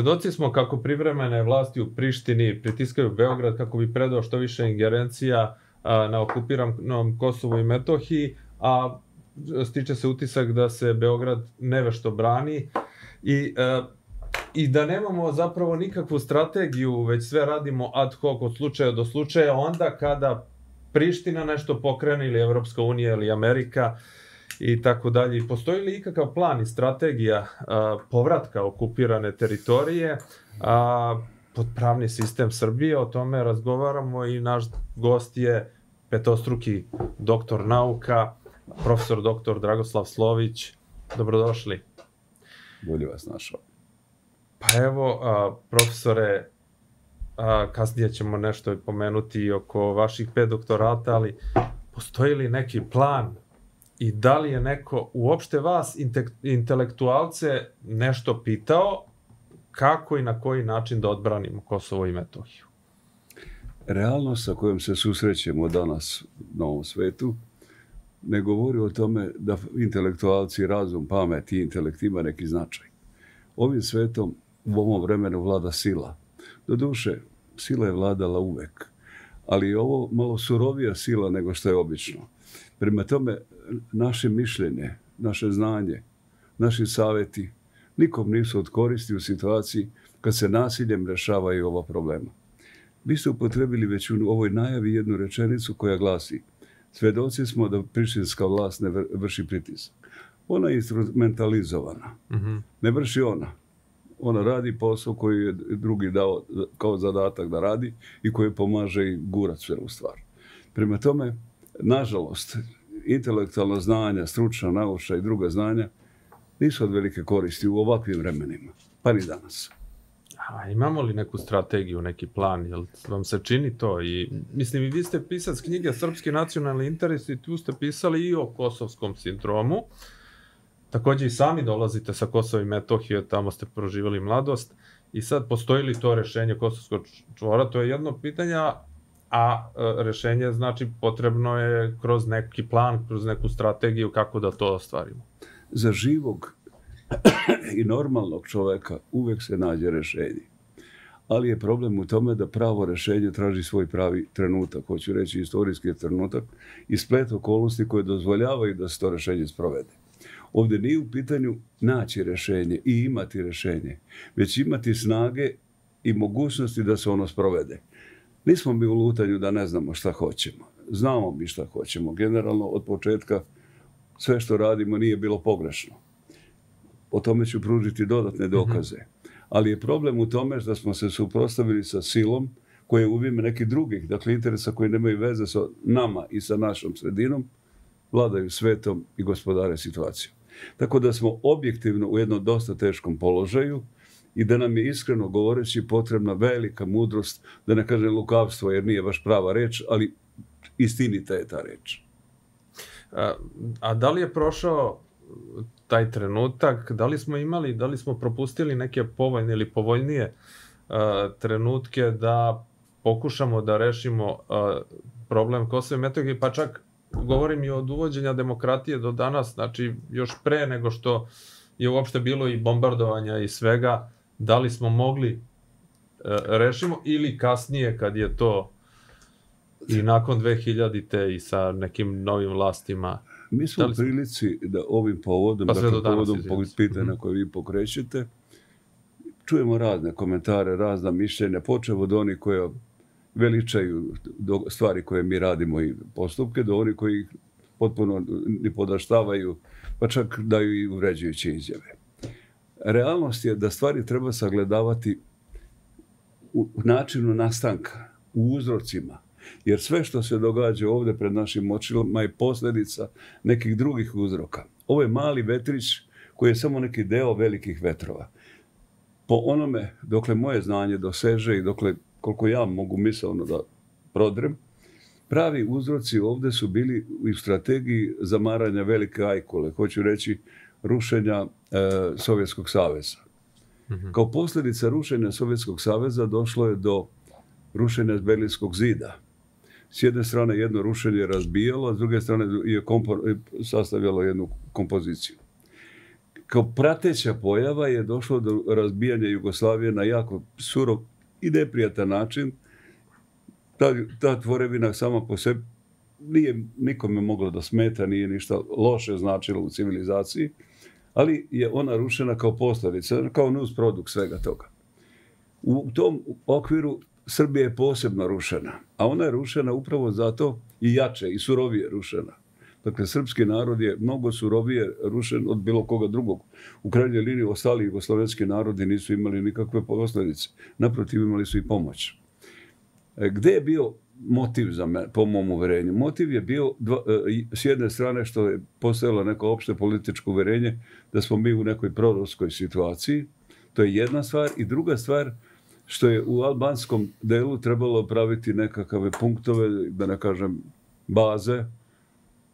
Svedoci smo kako privremene vlasti u Prištini pritiskaju Beograd kako bi predao što više ingerencija na okupiranom Kosovu i Metohiji, a stiče se utisak da se Beograd nevešto brani. I i da nemamo zapravo nikakvu strategiju, već sve radimo ad hoc od slučaja do slučaja, onda kada Priština nešto pokrene ili Evropska unija ili Amerika i tako dalje. Postoji li ikakav plan i strategija povratka okupirane teritorije pod pravni sistem Srbije? O tome razgovaramo i naš gost je petostruki doktor nauka, profesor doktor Dragoslav Slović. Dobrodošli. Bolje vas našao. Pa evo, profesore, kasnije ćemo nešto pomenuti oko vaših pet doktorata, ali postoji li neki plan i da li je neko uopšte vas, intelektualce, nešto pitao kako i na koji način da odbranimo Kosovo i Metohiju? Realnost sa kojom se susrećemo danas na ovom svetu ne govori o tome da intelektualci, razum, pamet i intelekt ima neki značaj. Ovim svetom u ovom vremenu vlada sila. Doduše, sila je vladala uvek, ali je ovo malo surovija sila nego što je obično. Prema tome, naše mišljenje, naše znanje, naši savjeti nikom nisu od koristi u situaciji kad se nasiljem rešavaju ova problema. Vi ste upotrebili već u ovoj najavi jednu rečenicu koja glasi Svedoci smo da prištinska vlast ne vrši pritisak. Ona je instrumentalizovana. Mhm. Ne vrši ona ona radi posao koji je drugi dao kao zadatak da radi i koji pomaže i gurat sve u stvar. Prema tome, nažalost, intelektualna znanja, stručna nauča i druga znanja nisu od velike koristi u ovakvim vremenima, pa ni danas. A imamo li neku strategiju, neki plan, jel vam se čini to? I, mislim, i vi ste pisac knjige Srpski nacionalni interes i tu ste pisali i o kosovskom sindromu. Također i sami dolazite sa Kosova i Metohije, tamo ste proživjeli mladost. I sad, postoji li to rešenje Kosovskog čvora? To je jedno pitanje, a e, rešenje znači potrebno je kroz neki plan, kroz neku strategiju kako da to ostvarimo. Za živog i normalnog čovjeka uvijek se nađe rešenje. Ali je problem u tome da pravo rešenje traži svoj pravi trenutak, hoću reći istorijski trenutak i splet okolnosti koje dozvoljavaju da se to rešenje sprovede. Ovdje nije u pitanju naći rješenje i imati rješenje, već imati snage i mogućnosti da se ono sprovede. Nismo mi u lutanju da ne znamo šta hoćemo. Znamo mi šta hoćemo. Generalno od početka sve što radimo nije bilo pogrešno. O tome ću pružiti dodatne mhm. dokaze. Ali je problem u tome da smo se suprotstavili sa silom koje u ime nekih drugih, dakle interesa koji nemaju veze sa nama i sa našom sredinom, vladaju svetom i gospodare situacijom. Tako da smo objektivno u jednom dosta teškom položaju i da nam je iskreno govoreći potrebna velika mudrost, da ne kažem lukavstvo jer nije baš prava reč, ali istinita je ta reč. A, da li je prošao taj trenutak, da li smo imali, da li smo propustili neke povoljne ili povoljnije trenutke da pokušamo da rešimo problem Kosova i Metohije, pa čak govorim i od uvođenja demokratije do danas, znači još pre nego što je uopšte bilo i bombardovanja i svega, da li smo mogli e, rešimo ili kasnije kad je to i nakon 2000-te i sa nekim novim vlastima. Mi smo u prilici da ovim povodom, pa dakle povodom pitanja koje vi pokrećete, čujemo razne komentare, razna mišljenja, počeo od onih koje veličaju stvari koje mi radimo i postupke, do oni koji ih potpuno ne podaštavaju, pa čak daju i uvređujuće izjave. Realnost je da stvari treba sagledavati u načinu nastanka, u uzrocima, jer sve što se događa ovdje pred našim očima je posljedica nekih drugih uzroka. Ovo je mali vetrić koji je samo neki deo velikih vetrova. Po onome, dokle moje znanje doseže i dokle koliko ja mogu misleno da prodrem, pravi uzroci ovdje su bili u strategiji zamaranja velike ajkule, hoću reći rušenja e, Sovjetskog saveza. Mhm. Kao posljedica rušenja Sovjetskog saveza došlo je do rušenja Berlinskog zida. S jedne strane jedno rušenje je razbijalo, a s druge strane je sastavljalo jednu kompoziciju. kao prateća pojava je došlo do razbijanja Jugoslavije na jako surov i neprijatan način. Ta, ta tvorevina sama po sebi nije nikome mogla da smeta, nije ništa loše značilo u civilizaciji, ali je ona rušena kao posljedica, kao nus produkt svega toga. U tom okviru Srbija je posebno rušena, a ona je rušena upravo zato i jače i surovije rušena. Dakle, srpski narod je mnogo surovije rušen od bilo koga drugog. U krajnjoj liniji ostali jugoslovenski narodi nisu imali nikakve posljedice. Naprotiv, imali su i pomoć. E, gdje je bio motiv za me, po mom uverenju? Motiv je bio e, s jedne strane što je postojalo neko opšte političko uverenje da smo mi u nekoj proruskoj situaciji. To je jedna stvar. I druga stvar, što je u albanskom delu trebalo praviti nekakve punktove, da ne kažem baze,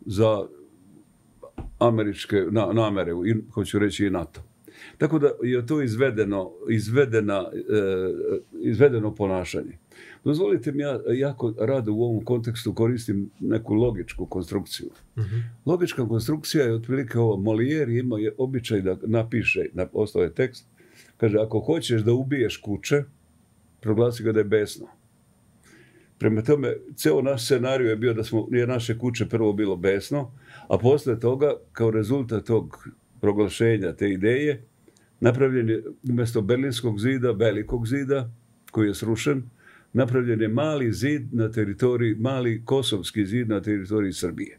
za američke na, namere, i, hoću reći i NATO. Tako da je to izvedeno, izvedena, e, izvedeno ponašanje. Dozvolite mi, ja jako rado u ovom kontekstu koristim neku logičku konstrukciju. Mhm. Logička konstrukcija je otprilike ovo. Molière ima je običaj da napiše, na ostao tekst, kaže, ako hoćeš da ubiješ kuće, proglasi ga da je besno. Prema tome, ceo naš scenarij je bio da smo, je naše kuće prvo bilo besno, a posle toga, kao rezultat tog proglašenja, te ideje, napravljen je umjesto Berlinskog zida, velikog zida, koji je srušen, napravljen je mali zid na teritoriji, mali kosovski zid na teritoriji Srbije.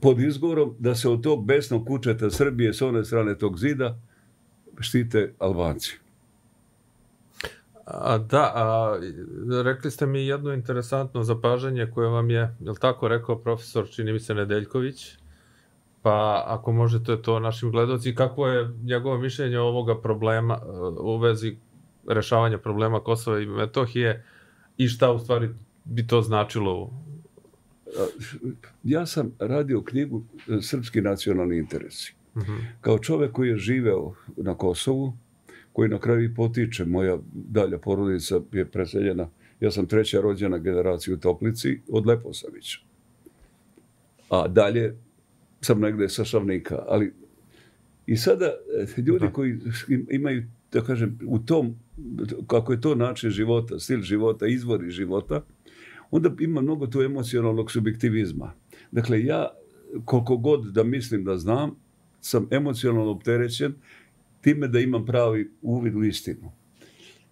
Pod izgovorom da se od tog besnog kućeta Srbije s one strane tog zida štite Albanci. A, da, a, rekli ste mi jedno interesantno zapažanje koje vam je, jel tako rekao profesor, čini mi se Nedeljković, pa ako možete to našim gledalci, kako je njegovo mišljenje ovoga problema u vezi rešavanja problema Kosova i Metohije i šta u stvari bi to značilo? Ja sam radio knjigu Srpski nacionalni interesi. Uh mhm. -huh. Kao čovek koji je živeo na Kosovu, koji na kraju potiče. Moja dalja porodica je preseljena. Ja sam treća rođena generacija u Toplici od Leposavića. A dalje sam negde sa Šavnika. Ali i sada e, ljudi koji imaju, da kažem, u tom, kako je to način života, stil života, izvori života, onda ima mnogo tu emocionalnog subjektivizma. Dakle, ja koliko god da mislim da znam, sam emocionalno opterećen time da imam pravi uvid u istinu.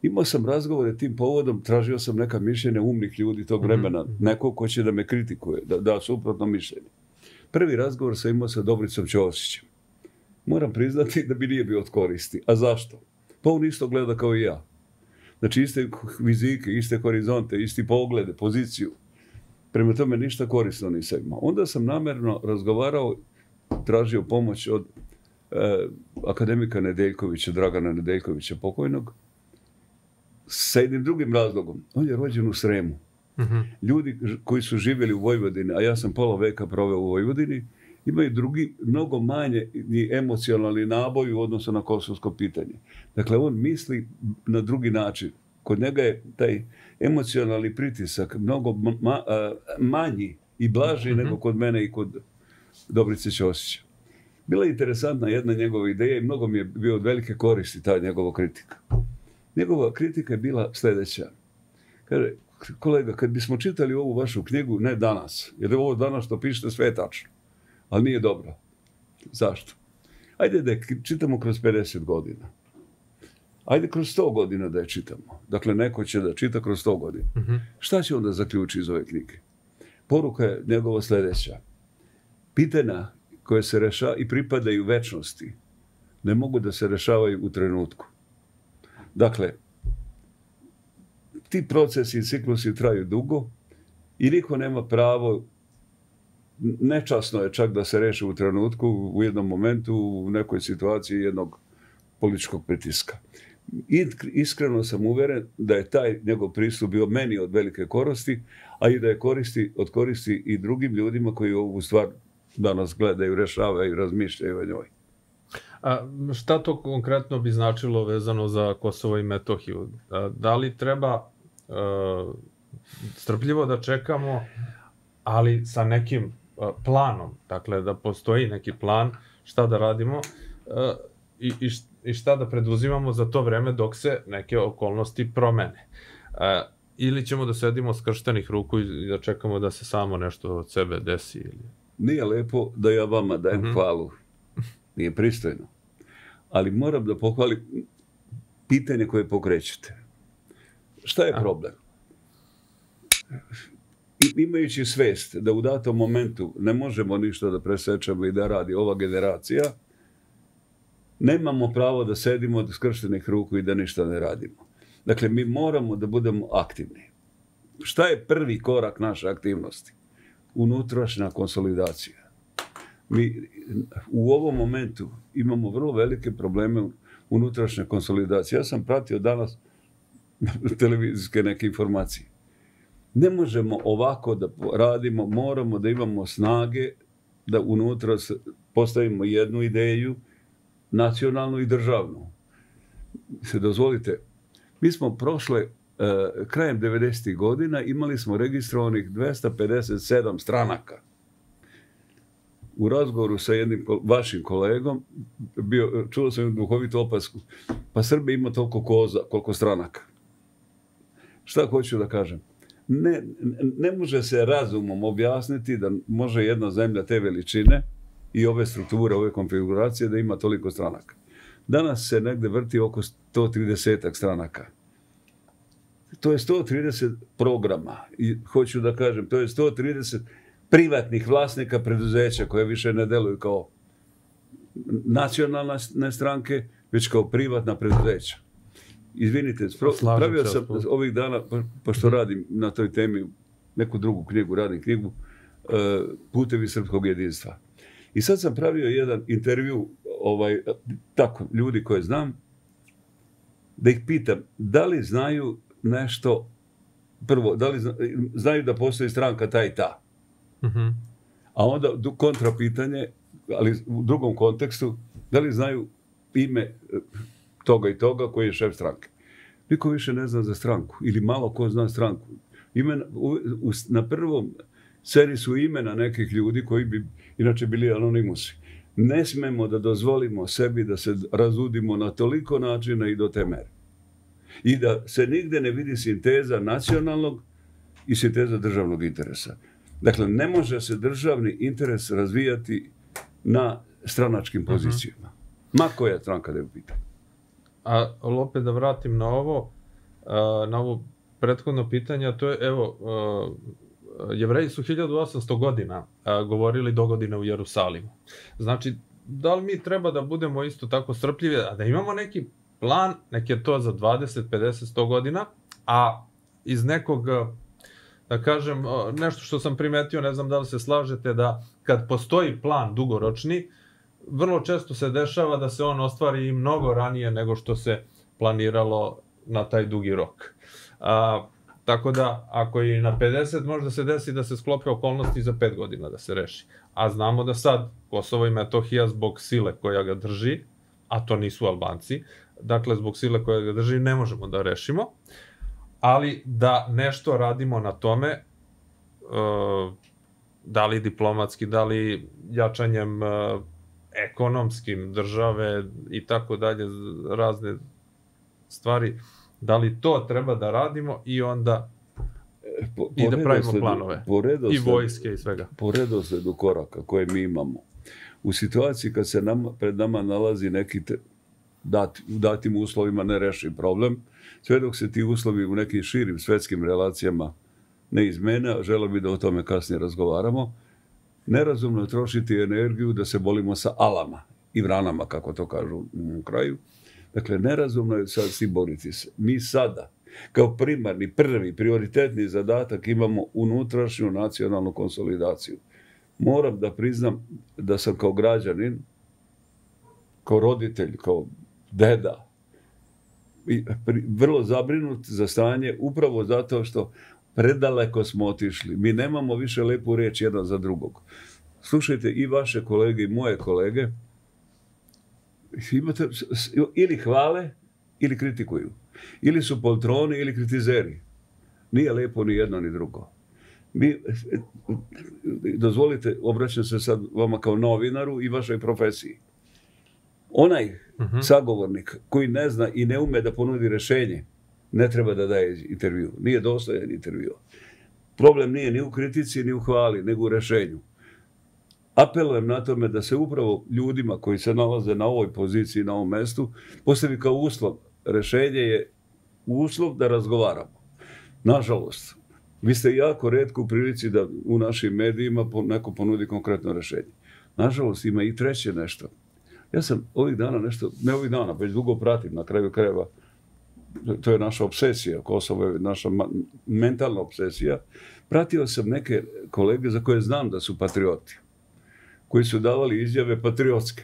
Imao sam razgovore tim povodom, tražio sam neka mišljenja umnih ljudi tog mhm, vremena, mm neko ko će da me kritikuje, da da suprotno mišljenje. Prvi razgovor sam imao sa Dobricom Ćosićem. Moram priznati da bi nije bio od koristi. A zašto? Pa on isto gleda kao i ja. Znači iste vizike, iste horizonte, isti poglede, poziciju. Prema tome ništa korisno nisam imao. Onda sam namjerno razgovarao, tražio pomoć od Eh, akademika Nedeljkovića, Dragana Nedeljkovića pokojnog, sa jednim drugim razlogom. On je rođen u Sremu. Mhm. Ljudi koji su živjeli u Vojvodini, a ja sam pola veka proveo u Vojvodini, imaju drugi, mnogo manje ni emocionalni naboj u odnosu na kosovsko pitanje. Dakle, on misli na drugi način. Kod njega je taj emocionalni pritisak mnogo manji i blaži mhm. nego kod mene i kod Dobrice Ćosića. Bila je interesantna jedna njegova ideja i mnogo mi je bio od velike koristi ta njegova kritika. Njegova kritika je bila sljedeća. Kaže, kolega, kad bismo čitali ovu vašu knjigu, ne danas, jer ovo danas što pišete sve je tačno, ali nije dobro. Zašto? Ajde da je čitamo kroz 50 godina. Ajde kroz 100 godina da je čitamo. Dakle, neko će da čita kroz 100 godina. Mhm. Šta će onda zaključiti iz ove knjige? Poruka je njegova sljedeća. Pitanja koje se reša i pripadaju večnosti, ne mogu da se rešavaju u trenutku. Dakle, ti procesi i ciklusi traju dugo i niko nema pravo nečasno je čak da se reše u trenutku, u jednom momentu, u nekoj situaciji jednog političkog pritiska. iskreno sam uveren da je taj njegov pristup bio meni od velike koristi, a i da je koristi, od koristi i drugim ljudima koji ovu stvar danas gledaju, rešavaju, razmišljaju o njoj. A šta to konkretno bi značilo vezano za Kosovo i Metohiju? da li treba strpljivo da čekamo, ali sa nekim planom, dakle da postoji neki plan, šta da radimo i, i šta da preduzimamo za to vreme dok se neke okolnosti promene. Ili ćemo da sedimo skrštenih ruku i da čekamo da se samo nešto od sebe desi. Ili... Nije lepo da ja vama dajem mm hvalu. Nije pristojno. Ali moram da pohvalim pitanje koje pokrećete. Šta je problem? Imajući svest da u datom momentu ne možemo ništa da presečemo i da radi ova generacija, nemamo pravo da sedimo od skrštenih ruku i da ništa ne radimo. Dakle, mi moramo da budemo aktivni. Šta je prvi korak naše aktivnosti? Unutrašnja konsolidacija. Mi u ovom momentu imamo vrlo velike probleme unutrašnje konsolidacije. Ja sam pratio danas televizijske neke informacije. Ne možemo ovako da radimo, moramo da imamo snage da unutra postavimo jednu ideju, nacionalnu i državnu. Se dozvolite, mi smo prošle, e, krajem 90. godina imali smo registrovanih 257 stranaka. U razgovoru sa jednim vašim kolegom bio, čuo sam duhovitu opasku. Pa Srbija ima toliko koza, koliko stranaka. Šta hoću da kažem? Ne, ne može se razumom objasniti da može jedna zemlja te veličine i ove strukture, ove konfiguracije da ima toliko stranaka. Danas se negde vrti oko 130 stranaka. To je 130 programa i hoću da kažem, to je 130 privatnih vlasnika preduzeća koje više ne deluju kao nacionalne stranke, već kao privatna preduzeća. Izvinite, pravio sam ovih dana, pošto radim na toj temi neku drugu knjigu, radim knjigu, e, Putevi srpskog jedinstva. I sad sam pravio jedan intervju, ovaj, tako, ljudi koje znam, da ih pitam, da li znaju nešto, prvo, da li znaju da postoji stranka ta i ta. Mhm. A onda kontra pitanje, ali u drugom kontekstu, da li znaju ime toga i toga koji je šef stranke. Niko više ne zna za stranku ili malo ko zna stranku. na prvom seri su imena nekih ljudi koji bi inače bili anonimusi. Ne smemo da dozvolimo sebi da se razudimo na toliko načina i do te mere. I da se nigde ne vidi sinteza nacionalnog i sinteza državnog interesa. Dakle, ne može se državni interes razvijati na stranačkim mhm. pozicijama. Ma koja stranka da je u pitanju. A opet da vratim na ovo, na ovo prethodno pitanje, to je, evo, jevreji su 1800 godina govorili dogodine u Jerusalimu. Znači, da li mi treba da budemo isto tako strpljivi, a da imamo neki plan, nek je to za 20, 50, 100 godina, a iz nekog, da kažem, nešto što sam primetio, ne znam da li se slažete, da kad postoji plan dugoročni, vrlo često se dešava da se on ostvari i mnogo ranije nego što se planiralo na taj dugi rok. A, tako da, ako i na 50, možda se desi da se sklope okolnosti za 5 godina da se reši. A znamo da sad Kosovo i Metohija zbog sile koja ga drži, a to nisu Albanci, dakle zbog sile koja ga drži ne možemo da rešimo, ali da nešto radimo na tome, e, da li diplomatski, da li jačanjem e, ekonomskim države i tako dalje, razne stvari, da li to treba da radimo i onda po, i da pravimo planove. I vojske i svega. Po redosledu koraka koje mi imamo. U situaciji kad se nama, pred nama nalazi neki te, u datim uslovima ne reši problem, sve dok se ti uslovi u nekim širim svetskim relacijama ne izmene, želo bi da o tome kasnije razgovaramo, nerazumno trošiti energiju da se bolimo sa alama i vranama, kako to kažu u kraju. Dakle, nerazumno je sad si boriti se. Mi sada, kao primarni, prvi, prioritetni zadatak imamo unutrašnju nacionalnu konsolidaciju. Moram da priznam da sam kao građanin, kao roditelj, kao deda, vrlo zabrinut za stanje upravo zato što predaleko smo otišli. Mi nemamo više lepu riječ jedan za drugog. Slušajte i vaše kolege i moje kolege, imate, ili hvale ili kritikuju. Ili su poltroni ili kritizeri. Nije lepo ni jedno ni drugo. Mi, dozvolite, obraćam se sad vama kao novinaru i vašoj profesiji. Onaj uh sagovornik koji ne zna i ne ume da ponudi rješenje, ne treba da daje intervju. Nije dostojan intervju. Problem nije ni u kritici, ni u hvali, nego u rješenju. Apelujem na tome da se upravo ljudima koji se nalaze na ovoj poziciji, na ovom mestu, postavi kao uslov. Rješenje je uslov da razgovaramo. Nažalost, vi ste jako redko u prilici da u našim medijima neko ponudi konkretno rješenje. Nažalost, ima i treće nešto. Ja sam ovih dana nešto, ne ovih dana, već dugo pratim na kraju krajeva, to je naša obsesija, Kosovo je naša mentalna obsesija. Pratio sam neke kolege za koje znam da su patrioti, koji su davali izjave patriotske,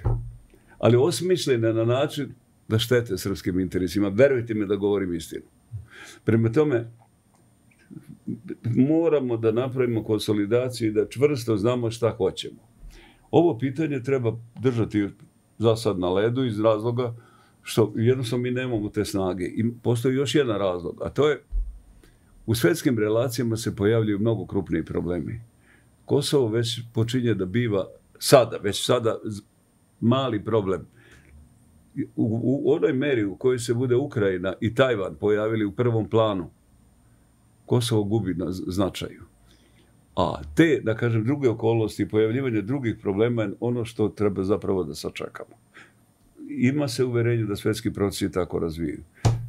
ali osmišljene na način da štete srpskim interesima. Verujte mi da govorim istinu. Prema tome, moramo da napravimo konsolidaciju i da čvrsto znamo šta hoćemo. Ovo pitanje treba držati za sad na ledu iz razloga što jednostavno mi nemamo te snage. I postoji još jedan razlog, a to je u svjetskim relacijama se pojavljuju mnogo krupniji problemi. Kosovo već počinje da biva sada, već sada mali problem. U, u onoj meri u kojoj se bude Ukrajina i Tajvan pojavili u prvom planu, Kosovo gubi na značaju. A te, da kažem, druge okolnosti i pojavljivanje drugih problema je ono što treba zapravo da sačekamo. Ima se uverenje da svjetski procesi tako razvijaju.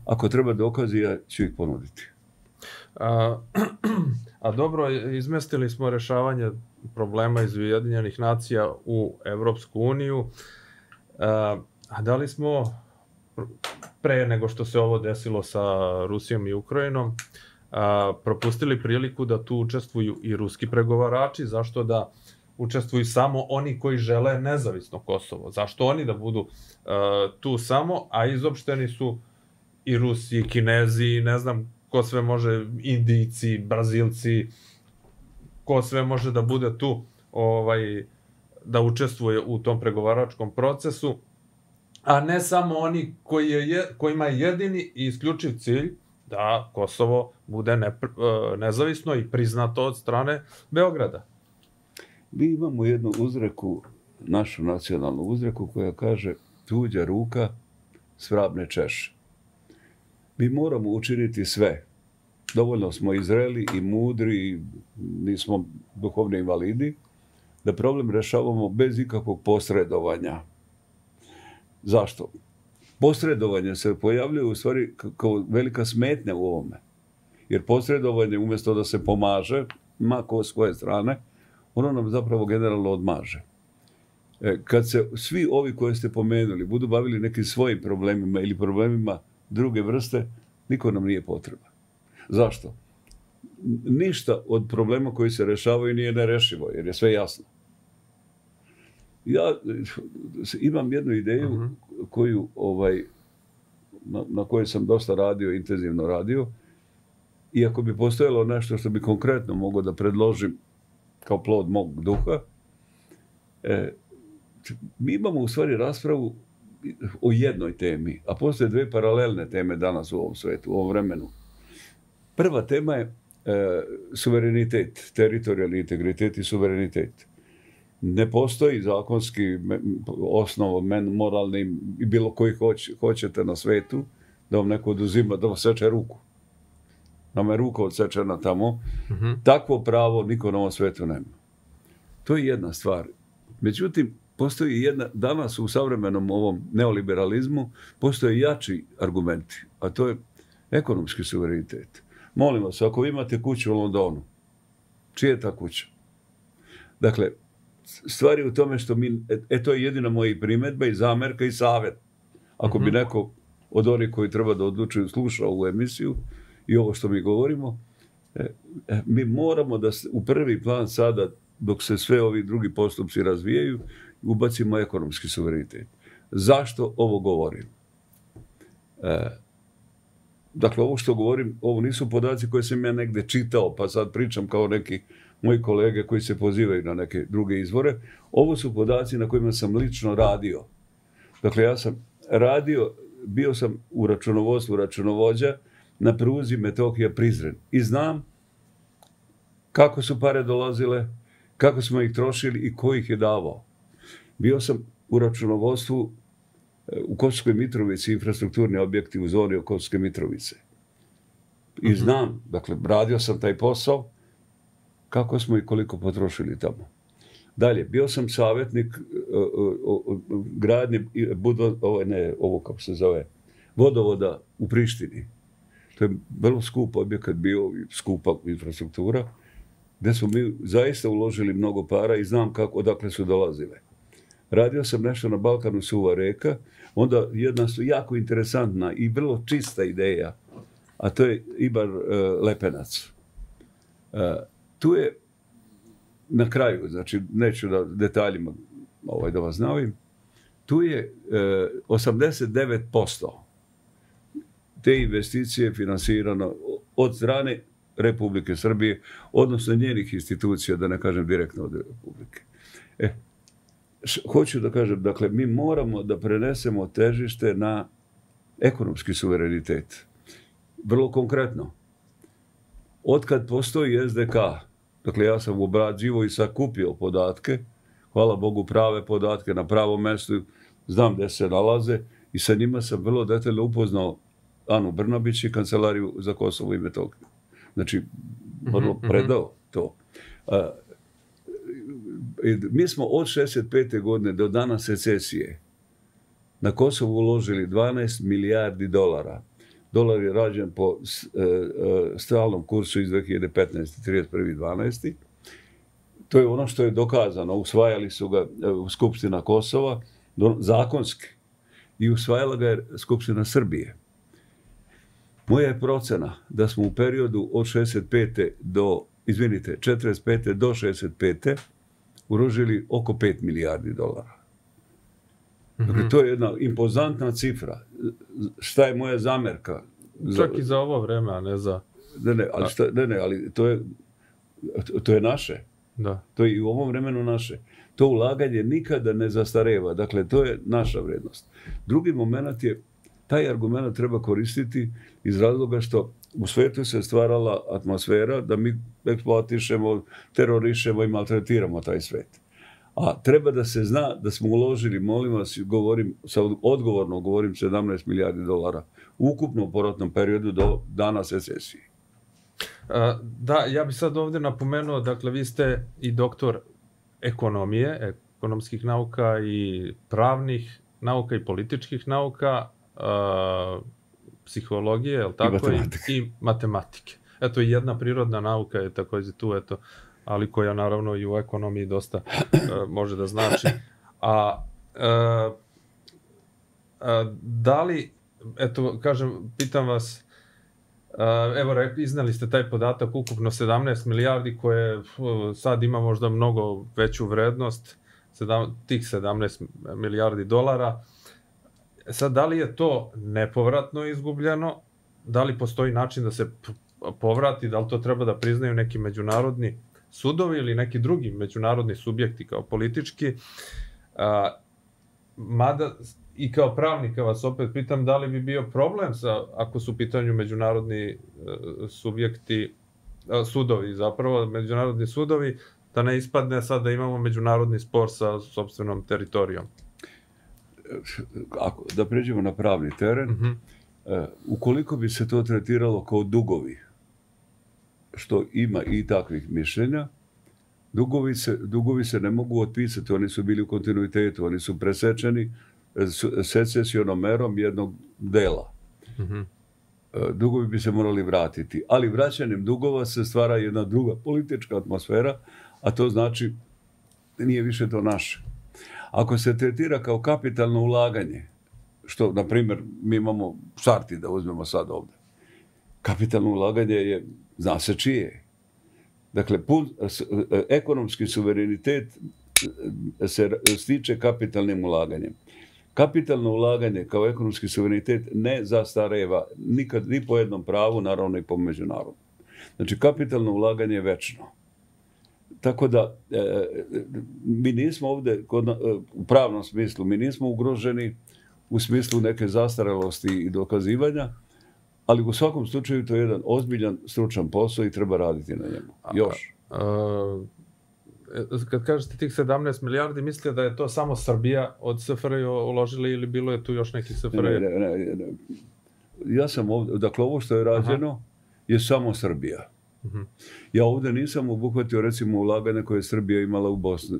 Ako treba dokazi, ja ću ih ponuditi. A, a dobro, izmestili smo rješavanje problema iz Ujedinjenih nacija u Evropsku uniju. A, a da li smo pre nego što se ovo desilo sa Rusijom i Ukrajinom, a, propustili priliku da tu učestvuju i ruski pregovarači, zašto da učestvuju samo oni koji žele nezavisno Kosovo, zašto oni da budu tu samo, a izopšteni su i Rusi, i Kinezi, ne znam ko sve može, Indijci, Brazilci, ko sve može da bude tu, ovaj, da učestvuje u tom pregovaračkom procesu, a ne samo oni koji je, kojima je jedini i isključiv cilj da Kosovo bude ne, e, nezavisno i priznato od strane Beograda. Mi imamo jednu uzreku, našu nacionalnu uzreku koja kaže tuđa ruka svrabne češe. Mi moramo učiniti sve. Dovoljno smo izreli i mudri, i nismo duhovni invalidi, da problem rešavamo bez ikakvog posredovanja. Zašto? posredovanje se pojavljuje u stvari kao velika smetnja u ovome. Jer posredovanje umjesto da se pomaže, ma ko s koje strane, ono nam zapravo generalno odmaže. E, kad se svi ovi koje ste pomenuli budu bavili nekim svojim problemima ili problemima druge vrste, niko nam nije potreba. Zašto? Ništa od problema koji se rešavaju nije nerešivo, jer je sve jasno. Ja imam jednu ideju koju ovaj, na, na kojoj sam dosta radio, intenzivno radio. I ako bi postojalo nešto što bi konkretno mogao da predložim kao plod mog duha, e, mi imamo u stvari raspravu o jednoj temi, a postoje dve paralelne teme danas u ovom svetu, u ovom vremenu. Prva tema je e, suverenitet, teritorijalni integritet i suverenitet ne postoji zakonski osnov moralni i bilo koji hoćete na svetu da vam neko oduzima, da vam seče ruku. Nama je ruka odsečena tamo. Mhm. Takvo pravo niko na ovom svetu nema. To je jedna stvar. Međutim, postoji jedna, danas u savremenom ovom neoliberalizmu postoje jači argumenti, a to je ekonomski suverenitet. Molim vas, ako vi imate kuću u Londonu, čija je ta kuća? Dakle, stvari u tome što mi, e, e to je jedina moja primjedba i zamerka i savjet. Ako bi mhm. neko od onih koji treba da odlučuju slušao ovu emisiju i ovo što mi govorimo, e, e, mi moramo da u prvi plan sada, dok se sve ovi drugi postupci razvijaju, ubacimo ekonomski suverenitet. Zašto ovo govorim? dakle, ovo što govorim, ovo nisu podaci koje sam ja negdje čitao, pa sad pričam kao neki moji kolege koji se pozivaju na neke druge izvore. Ovo su podaci na kojima sam lično radio. Dakle, ja sam radio, bio sam u računovodstvu računovođa na pruzi Metohija Prizren. I znam kako su pare dolazile, kako smo ih trošili i ko ih je davao. Bio sam u računovodstvu e, u Kosovskoj Mitrovici, infrastrukturni objekti u zoni Kosovske Mitrovice. I mhm. znam, dakle, radio sam taj posao, kako smo i koliko potrošili tamo. Dalje, bio sam savjetnik e, gradnje, ovo, ne, ovo kako se zove, vodovoda u Prištini. To je vrlo skup objekat bio, skupa infrastruktura, gdje smo mi zaista uložili mnogo para i znam kako, odakle su dolazile. Radio sam nešto na Balkanu Suva reka, onda jedna su jako interesantna i vrlo čista ideja, a to je Ibar e, Lepenac. E, tu je na kraju, znači neću da detaljima ovaj, da vas znavim, tu je 89% e, te investicije financirano od strane Republike Srbije, odnosno njenih institucija, da ne kažem direktno od Republike. E, hoću da kažem, dakle, mi moramo da prenesemo težište na ekonomski suverenitet. Vrlo konkretno. Otkad postoji SDK, dakle, ja sam obrađivo i sakupio podatke, hvala Bogu prave podatke na pravom mjestu, znam gdje se nalaze i sa njima sam vrlo detaljno upoznao Anu Brnabić i kancelariju za Kosovo i Metokiju. Znači, vrlo mhm, mhm. predao to. Mi smo od 65. godine do dana secesije na Kosovo uložili 12 milijardi dolara. Dolar je rađen po e, e, stalnom kursu iz 2015. 31.12. To je ono što je dokazano. Usvajali su ga e, Skupština Kosova zakonski i usvajala ga je Skupština Srbije. Moja je procena da smo u periodu od 65. do, izvinite, 45. do 65. urožili oko 5 milijardi dolara. Dakle, mhm. to je jedna impozantna cifra. Šta je moja zamerka? Čak i za ovo vreme, a ne za... Ne, ne, ali, ne, ne, ali to je, to je naše. Da. To je i u ovom vremenu naše. To ulaganje nikada ne zastareva. Dakle, to je naša vrednost. Drugi moment je taj argument treba koristiti iz razloga što u svetu se stvarala atmosfera da mi eksploatišemo, terorišemo i maltretiramo taj svet. A treba da se zna da smo uložili, molim vas, govorim, odgovorno govorim 17 milijardi dolara ukupno u porotnom periodu do dana secesije. Da, ja bih sad ovdje napomenuo, dakle, vi ste i doktor ekonomije, ekonomskih nauka i pravnih nauka i političkih nauka, psihologije, jel tako? I matematike. I, matematike. Eto, jedna prirodna nauka je također tu, eto, ali koja naravno i u ekonomiji dosta e, može da znači. A, e, da li, eto, kažem, pitam vas, evo, iznali ste taj podatak, ukupno 17 milijardi koje sad ima možda mnogo veću vrednost, tih 17 milijardi dolara. Sad, da li je to nepovratno izgubljeno? Da li postoji način da se povrati? Da li to treba da priznaju neki međunarodni sudovi ili neki drugi međunarodni subjekti kao politički? mada i kao pravnika vas opet pitam da li bi bio problem sa, ako su u pitanju međunarodni e, subjekti, sudovi zapravo, međunarodni sudovi, da ne ispadne sad da imamo međunarodni spor sa sobstvenom teritorijom ako, da pređemo na pravni teren, mhm. e, ukoliko bi se to tretiralo kao dugovi, što ima i takvih mišljenja, dugovi se, dugovi se ne mogu otpisati, oni su bili u kontinuitetu, oni su presečeni secesionom merom jednog dela. Mhm. E, dugovi bi se morali vratiti, ali vraćanjem dugova se stvara jedna druga politička atmosfera, a to znači nije više to naše. Ako se tretira kao kapitalno ulaganje, što, na primjer, mi imamo šarti da uzmemo sad ovdje. Kapitalno ulaganje je, zna se čije. Dakle, ekonomski suverenitet se stiče kapitalnim ulaganjem. Kapitalno ulaganje kao ekonomski suverenitet ne zastareva nikad ni po jednom pravu, naravno i po međunarodnom. Znači, kapitalno ulaganje je večno. Tako da, e, mi nismo ovdje, e, u pravnom smislu, mi nismo ugroženi u smislu neke zastarelosti i dokazivanja, ali u svakom slučaju to je jedan ozbiljan stručan posao i treba raditi na njemu. Još. kad kažete tih 17 milijardi, mislite da je to samo Srbija od SFRJ uložili ili bilo je tu još nekih SFRJ? Ne, ne, ne, Ja sam ovdje, dakle ovo što je rađeno je samo Srbija. Mhm. Ja ovdje nisam obuhvatio recimo ulaganje koje je Srbija imala u Bosnu,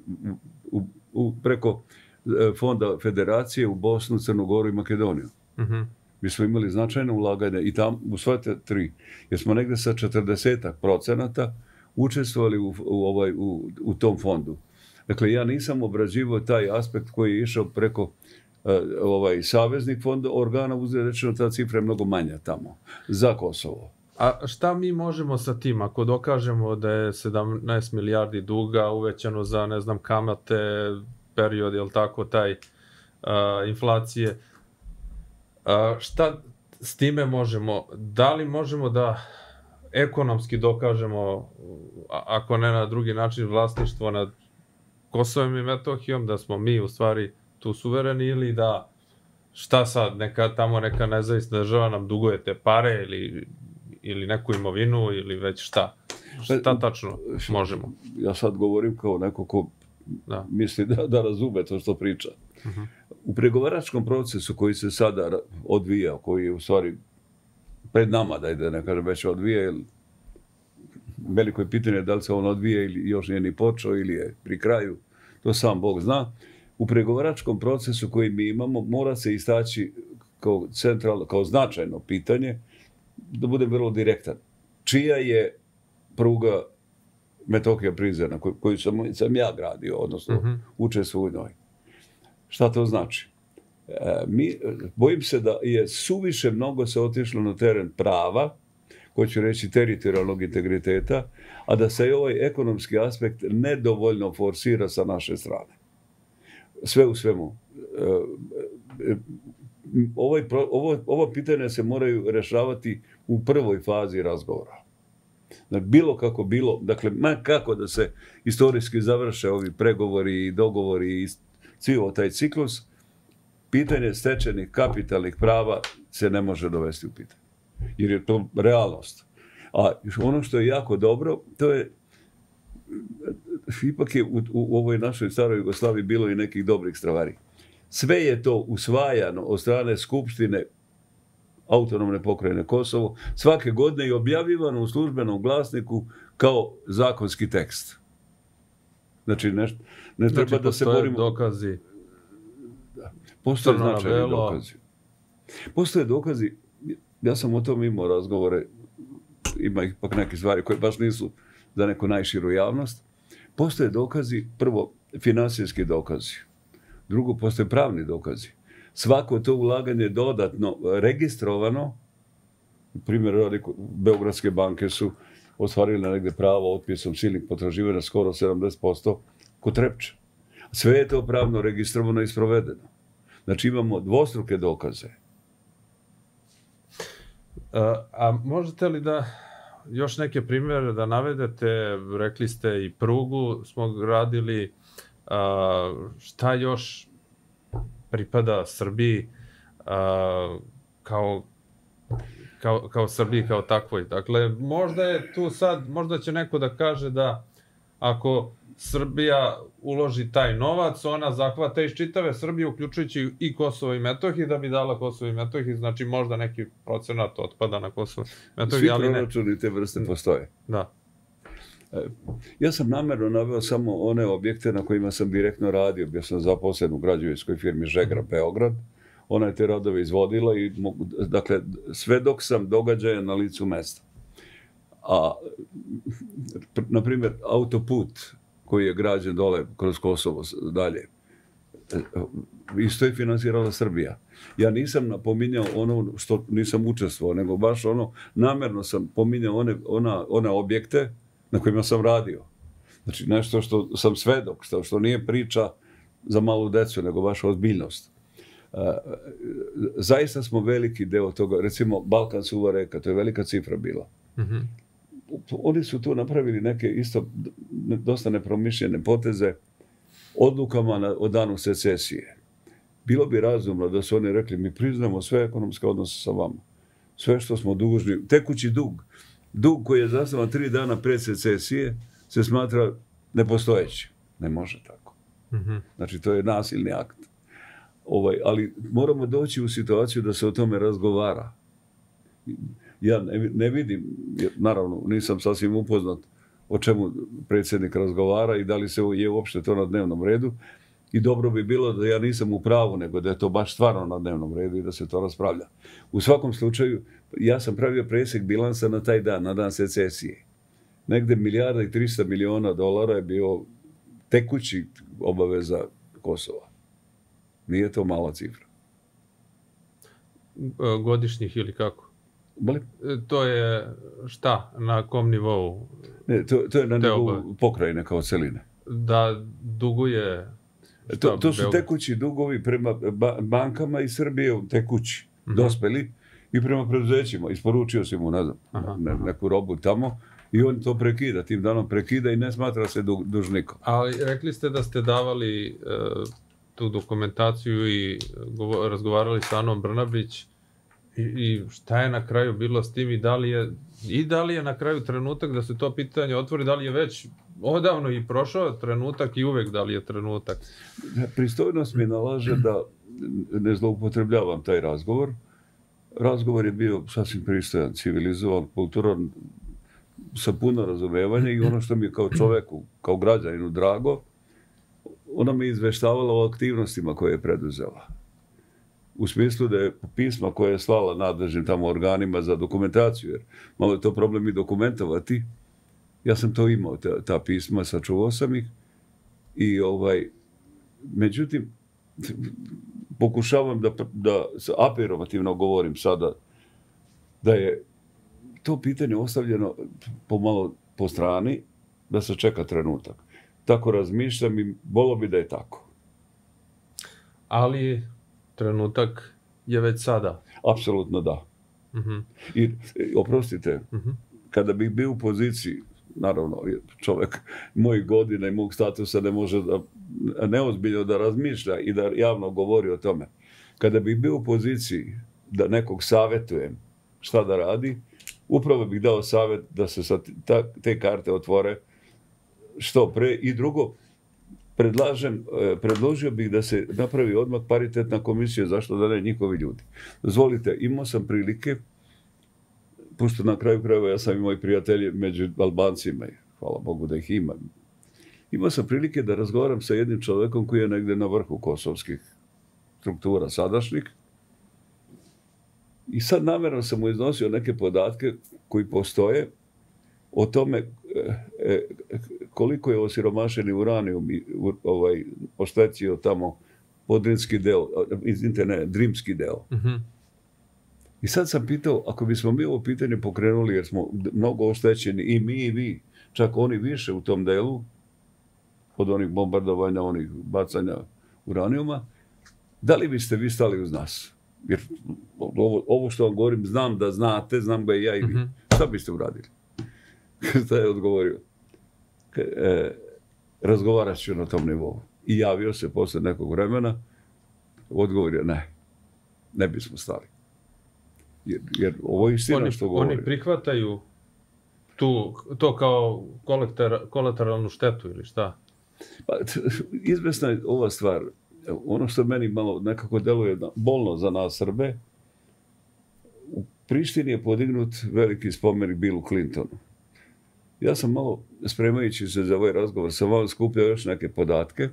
u, preko e, fonda federacije u Bosnu, Crnu Goru i Makedoniju. uh Mi smo imali značajno ulaganje i tam u te tri. Jer smo negdje sa 40 procenata učestvovali u, ovaj, u, u tom fondu. Dakle, ja nisam obrađivao taj aspekt koji je išao preko e, ovaj saveznik fonda organa, uzre rečeno ta cifra je mnogo manja tamo, za Kosovo. A šta mi možemo sa tim? Ako dokažemo da je 17 milijardi duga uvećano za, ne znam, kamate, period, jel tako, taj inflacije, šta s time možemo, da li možemo da ekonomski dokažemo, ako ne na drugi način, vlasništvo nad Kosovom i Metohijom, da smo mi u stvari tu suvereni ili da šta sad, neka tamo neka nezavisna država nam duguje te pare ili, ili neku imovinu ili već šta? Šta pa, tačno možemo? Ja sad govorim kao neko ko da. misli da, da razume to što priča. Uh U pregovaračkom procesu koji se sada odvija, koji je u stvari pred nama, da ide, ne kažem već odvije, veliko je pitanje da li se on odvije ili još nije ni počeo ili je pri kraju, to sam Bog zna. U pregovaračkom procesu koji mi imamo mora se istaći kao centralno, kao značajno pitanje, da bude vrlo direktan. Čija je pruga Metokija Prizena, koju sam, sam ja gradio, odnosno uh -huh. u njoj. Šta to znači? E, mi, bojim se da je suviše mnogo se otišlo na teren prava, hoću reći teritorijalnog integriteta, a da se i ovaj ekonomski aspekt nedovoljno forsira sa naše strane. Sve u svemu. E, ovaj, ovo, ovo pitanje se moraju rešavati u prvoj fazi razgovora. bilo kako bilo, dakle, ma kako da se istorijski završe ovi pregovori i dogovori i cijel taj ciklus, pitanje stečenih kapitalnih prava se ne može dovesti u pitanje. Jer je to realnost. A ono što je jako dobro, to je ipak je u, u ovoj našoj staroj Jugoslaviji bilo i nekih dobrih stvari. Sve je to usvajano od strane Skupštine autonomne pokrajine Kosovo svake godine i objavljivano u službenom glasniku kao zakonski tekst. Znači, ne, ne znači, treba da se borimo... dokazi Postoje značajni dokazi. Postoje dokazi, ja sam o tom imao razgovore, ima ipak neke stvari koje baš nisu za neku najširu javnost. Postoje dokazi, prvo, financijski dokazi. Drugo, postoje pravni dokazi. Svako to ulaganje je dodatno registrovano. Primjer, Beogradske banke su ostvarile negdje pravo otpisom silnih potraživanja skoro 70% kod Trepče. Sve je to pravno registrovano i sprovedeno. Znači imamo dvostruke dokaze. A, možete li da još neke primjere da navedete, rekli ste i prugu smo gradili, šta još pripada Srbiji kao, kao, kao Srbiji kao takvoj. Dakle, možda je tu sad, možda će neko da kaže da ako Srbija uloži taj novac, ona zahvata iz čitave Srbije, uključujući i Kosovo i Metohiju, da bi dala Kosovo i Metohiji, znači možda neki procenat otpada na Kosovo i Metohiji, Svi ali proračuni te vrste postoje. Da. E, ja sam namjerno naveo samo one objekte na kojima sam direktno radio. Bio sam zaposlen u građevinskoj firmi Žegra Beograd. Ona je te radove izvodila i, dakle, sve dok sam događaja na licu mesta. A, na primjer, autoput koji je građen dole kroz Kosovo dalje. E, isto je financirala Srbija. Ja nisam napominjao ono što nisam učestvovao, nego baš ono, namjerno sam pominjao one, ona, one objekte na kojima sam radio. Znači nešto što sam svedok, što, što nije priča za malu decu, nego baš ozbiljnost. E, zaista smo veliki deo toga, recimo Balkan suva reka, to je velika cifra bila. Mm oni su tu napravili neke isto dosta nepromišljene poteze odlukama na, o danu secesije. Bilo bi razumno da su oni rekli mi priznamo sve ekonomske odnose sa vama. Sve što smo dužni, tekući dug, dug koji je zasnovan tri dana pred secesije, se smatra nepostojeći. Ne može tako. Mhm. Znači, to je nasilni akt. Ovaj, ali moramo doći u situaciju da se o tome razgovara. Ja ne, vidim, naravno, nisam sasvim upoznat o čemu predsjednik razgovara i da li se je uopšte to na dnevnom redu. I dobro bi bilo da ja nisam u pravu, nego da je to baš stvarno na dnevnom redu i da se to raspravlja. U svakom slučaju, ja sam pravio presjek bilansa na taj dan, na dan secesije. Negde milijarda i 300 miliona dolara je bio tekući obaveza Kosova. Nije to mala cifra. E, godišnjih ili kako? Boli? E, to je šta? Na kom nivou? Ne, to, to je na nivou pokrajine kao celine. Da duguje... to, to su tekući dugovi prema bankama i Srbije tekući, uh dospeli i prema preduzećima. Isporučio si mu nazad neku robu tamo i on to prekida, tim danom prekida i ne smatra se dužnikom. Ali rekli ste da ste davali e, tu dokumentaciju i razgovarali sa Anom Brnabić i, i šta je na kraju bilo s tim i da li je i da li je na kraju trenutak da se to pitanje otvori, da li je već odavno i prošao trenutak i uvek da li je trenutak. Pristojnost mi nalaže da ne zloupotrebljavam taj razgovor. Razgovor je bio sasvim pristojan, civilizovan, kulturan, sa puno razumevanja i ono što mi je kao čoveku, kao građaninu drago, ona me izveštavala o aktivnostima koje je preduzela. U smislu da je pisma koje je slala nadležnim tamo organima za dokumentaciju, jer malo je to problem i dokumentovati. Ja sam to imao, ta, ta pisma, sačuvao sam ih. I ovaj, međutim, pokušavam da, da afirmativno govorim sada da je to pitanje ostavljeno pomalo po strani, da se čeka trenutak. Tako razmišljam i bolo bi da je tako. Ali trenutak je već sada. Apsolutno da. uh I oprostite, uh kada bih bio u poziciji, naravno čovjek mojih godina i mog statusa ne može da, neozbiljno da razmišlja i da javno govori o tome. Kada bih bio u poziciji da nekog savjetujem šta da radi, upravo bih dao savjet da se sa te karte otvore što pre. I drugo, predlažem, e, predložio bih da se napravi odmah paritetna komisija, zašto da ne njihovi ljudi. Dozvolite, imao sam prilike, pošto na kraju krajeva ja sam i moji prijatelji među Albancima, hvala Bogu da ih imam. Imao sam prilike da razgovaram sa jednim čovjekom koji je negdje na vrhu kosovskih struktura sadašnjih, i sad namjerno sam mu iznosio neke podatke koji postoje o tome e, e, koliko je osiromašeni uranijum ovaj, oštetio tamo podrinski del, ne, drimski del. Mhm. I sad sam pitao, ako bismo mi ovo pitanje pokrenuli, jer smo mnogo oštećeni, i mi i vi, čak oni više u tom delu, od onih bombardovanja, onih bacanja uranijuma, da li biste vi stali uz nas? Jer ovo, što vam govorim, znam da znate, znam ga i ja i vi. mm Šta biste uradili? Šta je odgovorio? E, razgovarat ću na tom nivou. I javio se posle nekog vremena, odgovorio ne, ne bismo stali. Jer, jer ovo je istina što govorim. Oni prihvataju tu, to kao kolateralnu štetu ili šta? Pa, izvesna je ova stvar ono što meni malo nekako deluje bolno za nas Srbe, u Prištini je podignut veliki spomenik Billu Clintonu. Ja sam malo, spremajući se za ovaj razgovor, sam malo skupio još neke podatke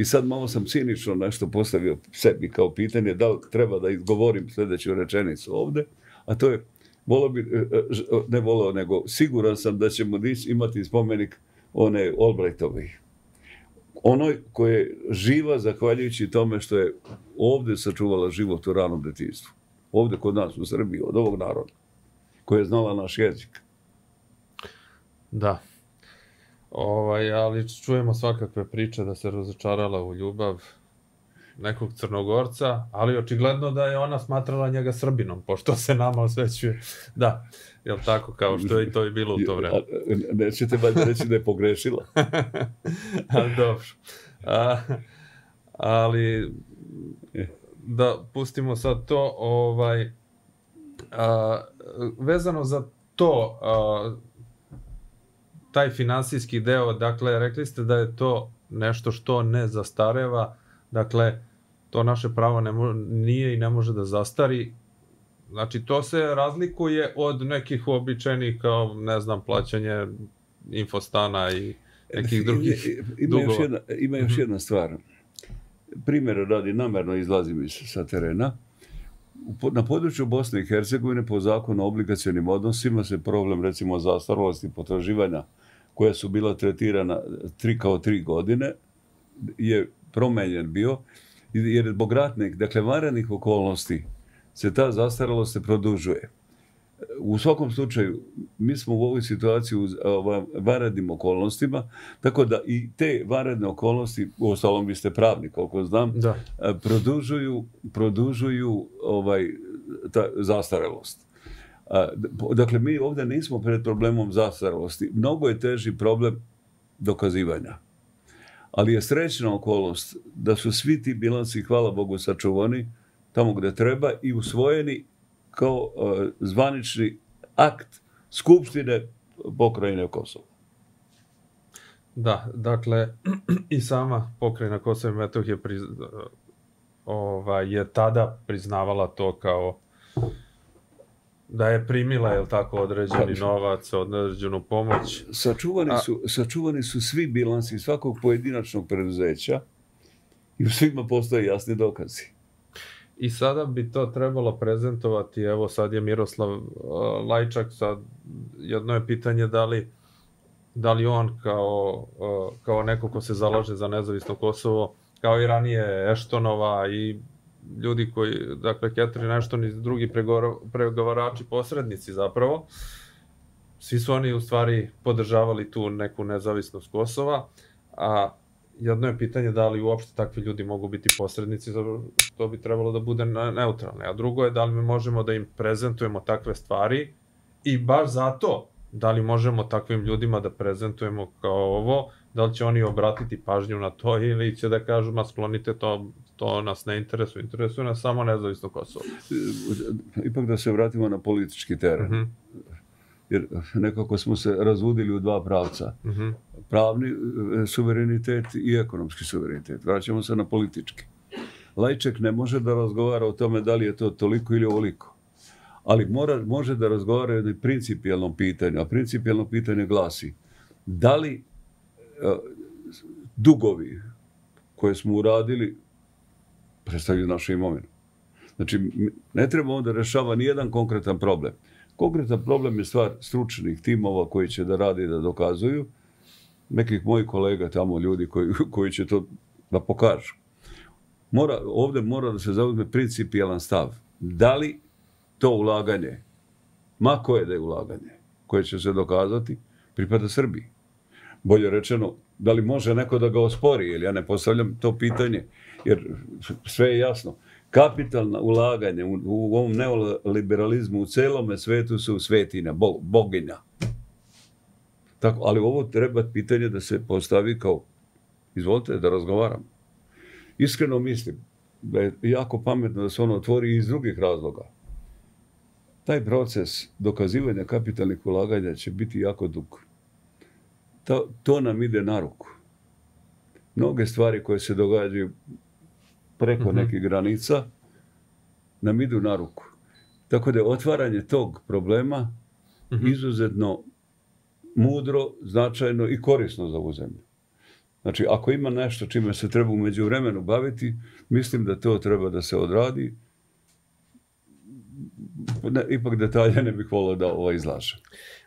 i sad malo sam cinično nešto postavio sebi kao pitanje da li treba da izgovorim sljedeću rečenicu ovdje, a to je, volio bi, e, e, ne volio, nego siguran sam da ćemo imati spomenik one Albrightovi onoj koja je živa zahvaljujući tome što je ovdje sačuvala život u ranom detinstvu. Ovdje kod nas u Srbiji, od ovog naroda, koja je znala naš jezik. Da. Ovaj, ali čujemo svakakve priče da se razočarala u ljubav nekog crnogorca, ali očigledno da je ona smatrala njega Srbinom, pošto se nama osvećuje. Da, jel tako, kao što je i to i bilo u to vreme. Nećete valjda reći da je pogrešila. ali dobro. ali e. da pustimo sad to, ovaj, vezano za to, taj finansijski deo, dakle, rekli ste da je to nešto što ne zastareva, dakle, to naše pravo ne nije i ne može da zastari. Znači, to se razlikuje od nekih uobičajenih, kao, ne znam, plaćanje infostana i nekih drugih ima, ima, još jedna, ima još mhm. jedna stvar. Primjer radi, namerno izlazim iz, sa terena. Na području Bosne i Hercegovine po zakonu o obligacionim odnosima se problem recimo zastarosti potraživanja koja su bila tretirana tri kao tri godine je promenjen bio jer zbog ratnih, dakle vanrednih okolnosti se ta zastarelost se produžuje. U svakom slučaju, mi smo u ovoj situaciji u vanrednim okolnostima, tako da i te vanredne okolnosti, u ostalom vi ste pravni, koliko znam, da. produžuju, produžuju ovaj, ta zastarelost. Dakle, mi ovdje nismo pred problemom zastarelosti. Mnogo je teži problem dokazivanja. Ali je srećna okolnost da su svi ti bilanci, hvala Bogu, sačuvani tamo gdje treba i usvojeni kao zvanični akt Skupštine pokrajine Kosova. Da, dakle, i sama pokrajina Kosova i Metohije ovaj, je tada priznavala to kao da je primila, jel tako, određeni pa, novac, određenu pomoć. Sačuvani, su, sačuvani su svi bilansi svakog pojedinačnog preduzeća i u svima postoje jasni dokazi. I sada bi to trebalo prezentovati, evo sad je Miroslav uh, Lajčak, sad jedno je pitanje da li, da li on kao, uh, kao neko ko se zalaže za nezavisno Kosovo, kao i ranije Eštonova i ljudi koji, dakle, Catherine Ashton i drugi pregovarači, posrednici zapravo, svi su oni u stvari podržavali tu neku nezavisnost Kosova, a jedno je pitanje da li uopšte takvi ljudi mogu biti posrednici, to bi trebalo da bude neutralno. A drugo je da li mi možemo da im prezentujemo takve stvari i baš zato da li možemo takvim ljudima da prezentujemo kao ovo, da li će oni obratiti pažnju na to ili će da kažu ma sklonite to, to nas ne interesuje, interesuje nas samo nezavisno Kosovo. Ipak da se vratimo na politički teren. Mhm jer nekako smo se razudili u dva pravca. Mhm. Pravni e, suverenitet i ekonomski suverenitet. Vraćamo se na politički. Lajček ne može da razgovara o tome da li je to toliko ili ovoliko. Ali mora, može da razgovara o jednom principijalnom pitanju. A principijalno pitanje glasi da li e, dugovi koje smo uradili predstavljaju našu imovinu. Znači, ne treba onda rešava ni jedan konkretan problem. Konkretan problem je stvar stručnih timova koji će da rade i da dokazuju. Nekih mojih kolega tamo, ljudi koji, koji će to da pokažu. Mora, ovdje mora da se zauzme principijalan stav. Da li to ulaganje, ma koje da je ulaganje, koje će se dokazati, pripada Srbiji. Bolje rečeno, da li može neko da ga ospori, jer ja ne postavljam to pitanje, jer sve je jasno kapitalna ulaganja u, u ovom neoliberalizmu u celome svetu su svetina, boginja. Tako, ali ovo treba pitanje da se postavi kao, izvolite da razgovaram. Iskreno mislim da je jako pametno da se ono otvori iz drugih razloga. Taj proces dokazivanja kapitalnih ulaganja će biti jako dug. To, to nam ide na ruku. Mnoge stvari koje se događaju preko mhm. nekih granica nam idu na ruku. Tako da je otvaranje tog problema mhm. izuzetno mudro, značajno i korisno za ovu zemlju. Znači, ako ima nešto čime se treba u međuvremenu baviti, mislim da to treba da se odradi. ipak detalje ne bih volio da ovo izlaže.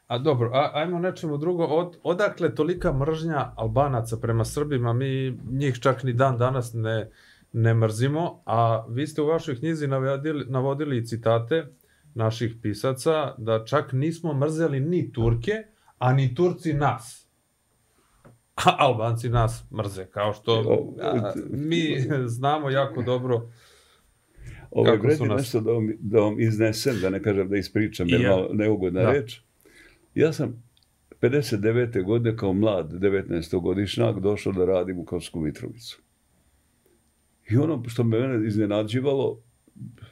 A dobro, a, ajmo nečemu drugo. Od, odakle tolika mržnja Albanaca prema Srbima? Mi njih čak ni dan danas ne, ne mrzimo, a vi ste u vašoj knjizi navodili, navodili citate naših pisaca da čak nismo mrzeli ni Turke, a ni Turci nas. A Albanci nas mrze, kao što mi znamo jako dobro Ovo je su nas... nešto da vam, da vam iznesem, da ne kažem da ispričam, jer malo neugodna reč. Ja sam 59. godine kao mlad 19-godišnjak došao da radim u Kovsku Mitrovicu. I ono što me mene iznenađivalo,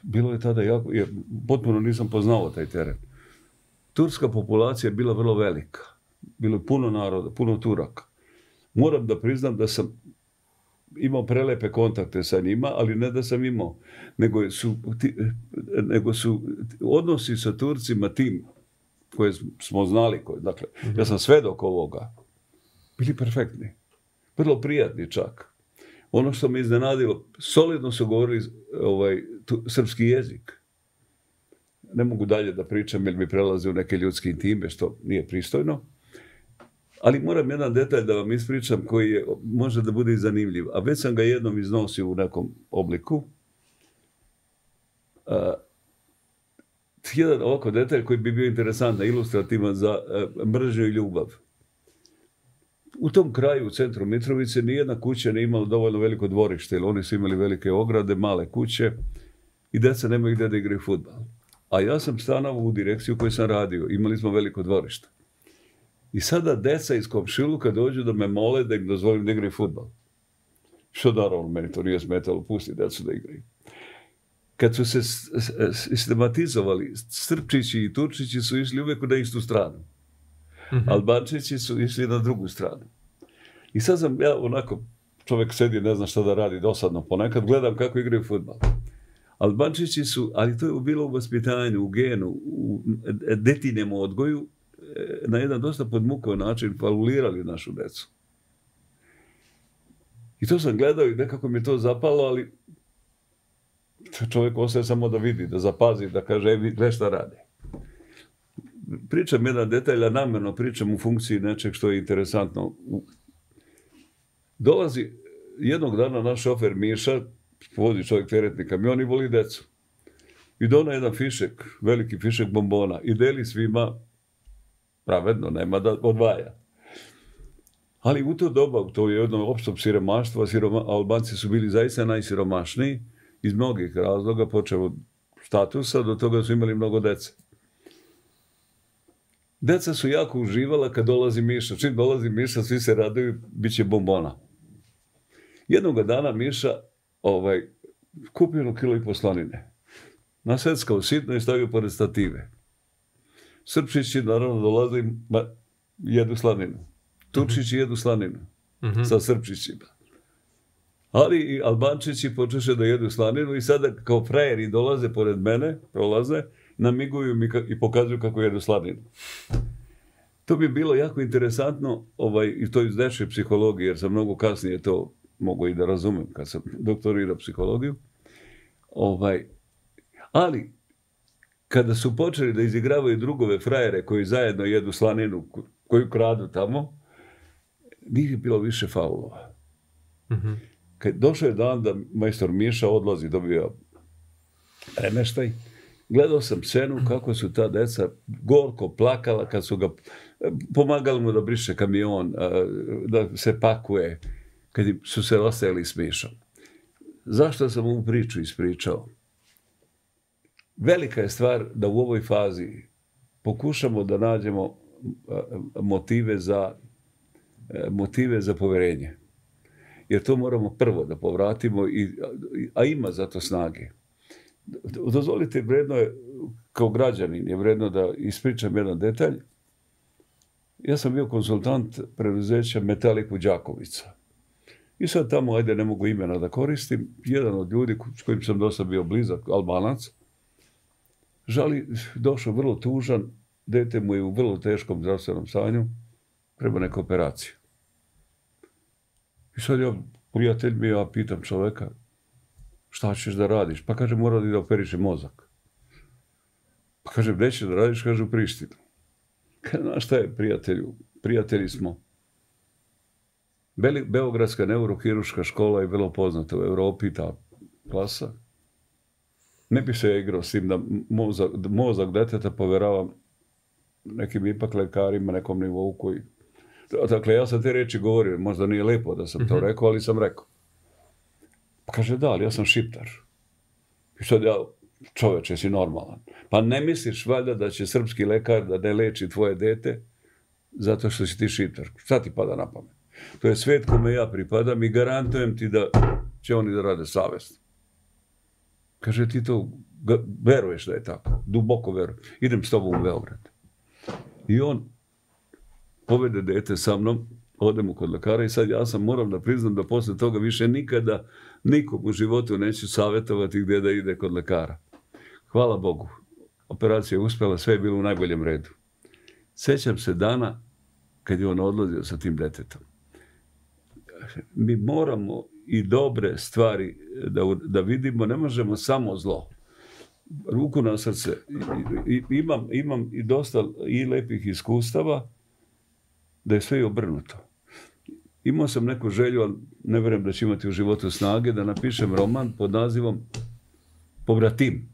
bilo je tada jako, jer potpuno nisam poznao taj teren. Turska populacija je bila vrlo velika. Bilo je puno naroda, puno Turaka. Moram da priznam da sam imao prelepe kontakte sa njima, ali ne da sam imao, nego su, nego su odnosi sa Turcima tim koje smo znali, koje, dakle, mhm. ja sam svedok ovoga, bili perfektni. Vrlo prijatni čak. Ono što me iznenadilo, solidno su govorili ovaj, srpski jezik. Ne mogu dalje da pričam jer mi prelazi u neke ljudske intime, što nije pristojno. Ali moram jedan detalj da vam ispričam koji je, može da bude i zanimljiv. A već sam ga jednom iznosio u nekom obliku. jedan ovako detalj koji bi bio interesantan, ilustrativan za uh, mržnju i ljubav. U tom kraju, u centru Mitrovice, nijedna kuća nije imala dovoljno veliko dvorište, jer oni su imali velike ograde, male kuće i djeca nemaju gdje da igraju futbal. A ja sam stanao u direkciju koju sam radio. Imali smo veliko dvorište. I sada deca iz komšiluka dođu da me mole da im dozvolim da igraju futbal. Što naravno, meni to nije smetalo, pusti djecu da igraju. Kad su se sistematizovali, Srpčići i Turčići su išli uvijek na istu stranu. mm Albančići su išli na drugu stranu. I sad sam ja onako, čovjek sedi ne zna šta da radi dosadno ponekad, gledam kako igraju futbal. Albančići su, ali to je bilo u vaspitanju, u genu, u detinjem odgoju, na jedan dosta podmukao način falulirali našu decu. I to sam gledao i nekako mi je to zapalo, ali čovjek ostaje samo da vidi, da zapazi, da kaže, e, gle šta radi. Pričam jedan detalj, a namjerno pričam u funkciji nečeg što je interesantno. Dolazi jednog dana naš šofer Miša, vozi čovjek teretni kamion i voli decu. I dona jedan fišek, veliki fišek bombona i deli svima pravedno, nema da odvaja. Ali u to doba, u to jednom opštom siromaštva, Albanci su bili zaista najsiromašniji iz mnogih razloga, počeo od statusa, do toga su imali mnogo dece. Deca su jako uživala kad dolazi Miša. Čim dolazi Miša, svi se raduju, bit će bombona. Jednog dana Miša ovaj, kupio jednu kilo i poslanine. Naseckao sitno i stavio pored stative. Srpčići naravno dolaze ma, jedu slaninu. Turčići jedu slaninu mm sa Srpčićima. Ali i Albančići počeše da jedu slaninu i sada kao frajeri dolaze pored mene, prolaze, namiguju mi i pokazuju kako jedu slaninu. To bi bilo jako interesantno ovaj, i to iz dečje psihologije, jer sam mnogo kasnije to mogu i da razumem kad sam doktorirao psihologiju. Ovaj, ali kada su počeli da izigravaju drugove frajere koji zajedno jedu slaninu koju kradu tamo, nije bilo više faulova. mm Kad došao je dan da majstor Miša odlazi, dobio remeštaj, gledao sam scenu kako su ta deca gorko plakala kad su ga pomagali mu da briše kamion, da se pakuje, kad su se ostajali s Mišom. Zašto sam ovu priču ispričao? velika je stvar da u ovoj fazi pokušamo da nađemo motive za, motive za poverenje. Jer to moramo prvo da povratimo, i, a ima za to snage. Dozvolite, vredno je, kao građanin, je vredno da ispričam jedan detalj. Ja sam bio konsultant preduzeća Metaliku Đakovica. I sad tamo, ajde, ne mogu imena da koristim, jedan od ljudi s kojim sam dosta bio blizak, Albanac, žali, došao vrlo tužan, dete mu je u vrlo teškom zdravstvenom stanju, treba neku operaciju. I sad ja, prijatelj mi, ja pitam čoveka, šta ćeš da radiš? Pa kaže, mora da operiše mozak. Pa kaže, neće da radiš, kaže, u Prištinu. Kaže, znaš šta je, prijatelju? Prijatelji smo. Beogradska neurohiruška škola je vrlo poznata u Europi, ta klasa ne bi se igrao s tim da mozak, mozak deteta povjeravam nekim ipak lekarima, nekom nivou koji... Dakle, ja sam te reči govorio, možda nije lijepo da sam to mhm. rekao, ali sam rekao. Pa kaže, da, ali ja sam šiptar. I sad ja, čoveče, si normalan. Pa ne misliš valjda da će srpski lekar da ne leči tvoje dete zato što si ti šiptar. Šta ti pada na pamet? To je svet kome ja pripadam i garantujem ti da će oni da rade savest. Kaže, ti to veruješ da je tako. Duboko verujem. Idem s tobom u Beograd. I on povede dete sa mnom, odemo kod lekara i sad ja sam moram da priznam da poslije toga više nikada nikom u životu neću savjetovati gdje da ide kod lekara. Hvala Bogu. Operacija je uspjela, sve je bilo u najboljem redu. Sjećam se dana kad je on odlazio sa tim detetom. Mi moramo i dobre stvari da, da vidimo, ne možemo samo zlo. Ruku na srce. I, imam, imam i dosta i lepih iskustava da je sve obrnuto. Imao sam neku želju, ali ne vjerujem da ću imati u životu snage, da napišem roman pod nazivom Pobratim.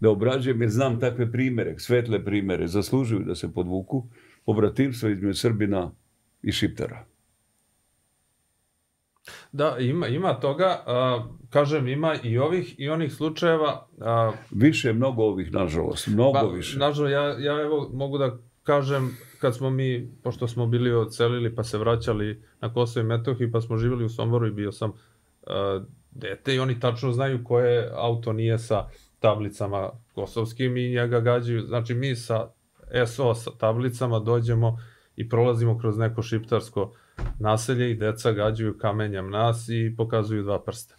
Da obrađujem jer znam takve primjere, svetle primjere, zaslužuju da se podvuku obratimstvo između Srbina i Šiptara. Da, ima, ima toga, kažem, ima i ovih i onih slučajeva. više, mnogo ovih, nažalost, mnogo pa, više. Nažalost, ja, ja evo mogu da kažem, kad smo mi, pošto smo bili odselili pa se vraćali na Kosovo i Metohiju, pa smo živjeli u Somboru i bio sam dete i oni tačno znaju koje auto nije sa tablicama kosovskim i njega gađaju. Znači mi sa SO sa tablicama dođemo i prolazimo kroz neko šiptarsko naselje i deca gađaju kamenjem nas i pokazuju dva prsta.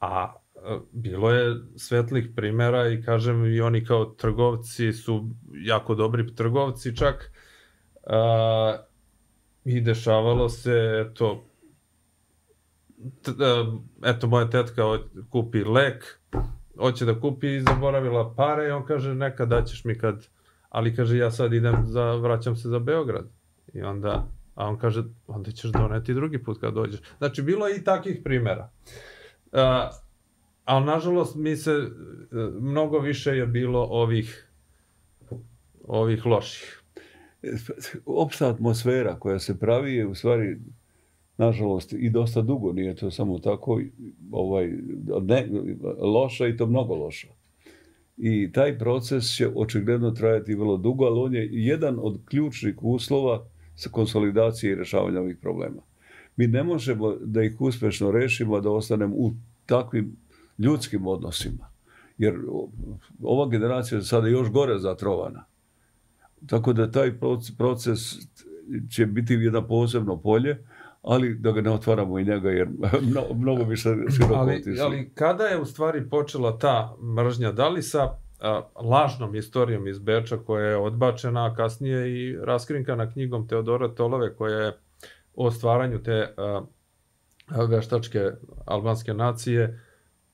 A e, bilo je svetlih primjera i kažem i oni kao trgovci su jako dobri trgovci čak i dešavalo se eto e, eto moja tetka kupi lek hoće da kupi i zaboravila pare i on kaže neka daćeš mi kad ali kaže ja sad idem za, vraćam se za Beograd i onda a on kaže, onda ćeš doneti drugi put kad dođeš. Znači, bilo je i takvih primjera. Uh, ali, nažalost, mi se, e, mnogo više je bilo ovih, ovih loših. Opšta atmosfera koja se pravi je u stvari, nažalost, i dosta dugo, nije to samo tako, ovaj, ne, loša i to mnogo loša. I taj proces će očigledno trajati vrlo dugo, ali on je jedan od ključnih uslova konsolidacije i rješavanja ovih problema. Mi ne možemo da ih uspješno rešimo, da ostanemo u takvim ljudskim odnosima. Jer ova generacija je sada još gore zatrovana. Tako da taj proces će biti jedno posebno polje, ali da ga ne otvaramo i njega jer mnogo više ali, ali kada je u stvari počela ta mržnja, da li sa lažnom historijom iz Beča koja je odbačena, a kasnije i raskrinkana knjigom Teodora Tolove koja je o stvaranju te veštačke albanske nacije,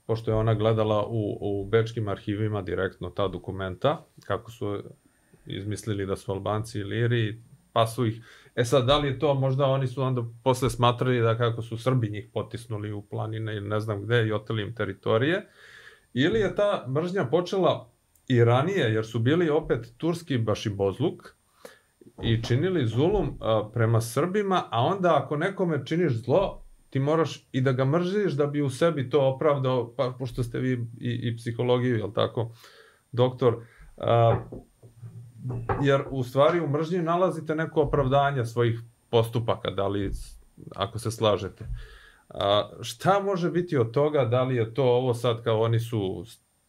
pošto je ona gledala u, u bečkim arhivima direktno ta dokumenta, kako su izmislili da su Albanci Iliri, pa su ih... E sad, da li je to, možda oni su onda posle smatrali da kako su Srbi njih potisnuli u planine ili ne znam gde i oteli im teritorije, ili je ta mržnja počela i ranije, jer su bili opet turski bašibozluk i činili zulum prema Srbima, a onda ako nekome činiš zlo, ti moraš i da ga mrziš da bi u sebi to opravdao, pa pošto ste vi i, i psihologiju, jel tako, doktor, jer u stvari u mržnji nalazite neko opravdanje svojih postupaka, da li, ako se slažete. A, šta može biti od toga, da li je to ovo sad kao oni su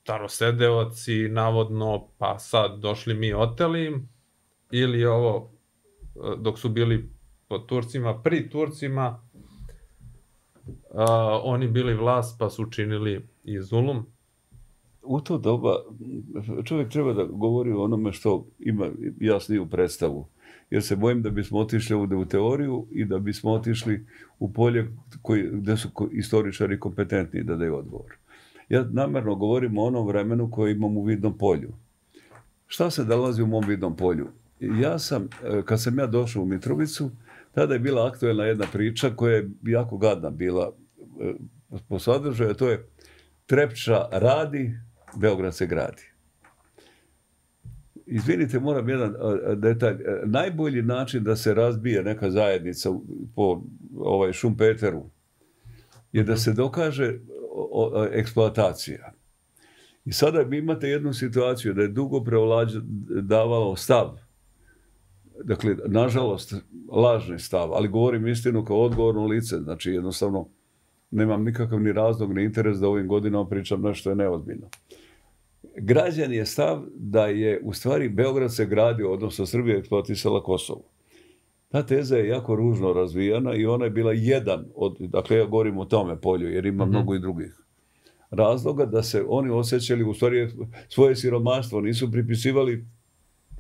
starosedeoci, navodno, pa sad došli mi oteli ili ovo, dok su bili pod Turcima, pri Turcima, oni bili vlast pa su učinili i zulum. U to doba čovjek treba da govori o onome što ima jasniju predstavu. Jer se bojim da bismo otišli ovdje u teoriju i da bismo otišli u polje koji, gdje su istoričari kompetentni da daju odgovor. Ja namjerno govorim o onom vremenu koje imam u vidnom polju. Šta se nalazi u mom vidnom polju? Ja sam, e, kad sam ja došao u Mitrovicu, tada je bila aktualna jedna priča koja je jako gadna bila e, po sadržaju, to je Trepča radi, Beograd se gradi. Izvinite, moram jedan e, detalj. Najbolji način da se razbije neka zajednica po ovaj Šumpeteru je da se dokaže eksploatacija. I sada vi imate jednu situaciju da je dugo davalo stav, dakle, nažalost, lažni stav, ali govorim istinu kao odgovorno lice, znači jednostavno nemam nikakav ni razlog, ni interes da ovim godinama pričam nešto je neozbiljno. Građan je stav da je u stvari Beograd se gradio, odnosno Srbija eksploatisala Kosovo. Ta teza je jako ružno razvijana i ona je bila jedan od, dakle ja govorim o tome polju jer ima mhm. mnogo i drugih razloga da se oni osjećali u stvari svoje siromaštvo, nisu pripisivali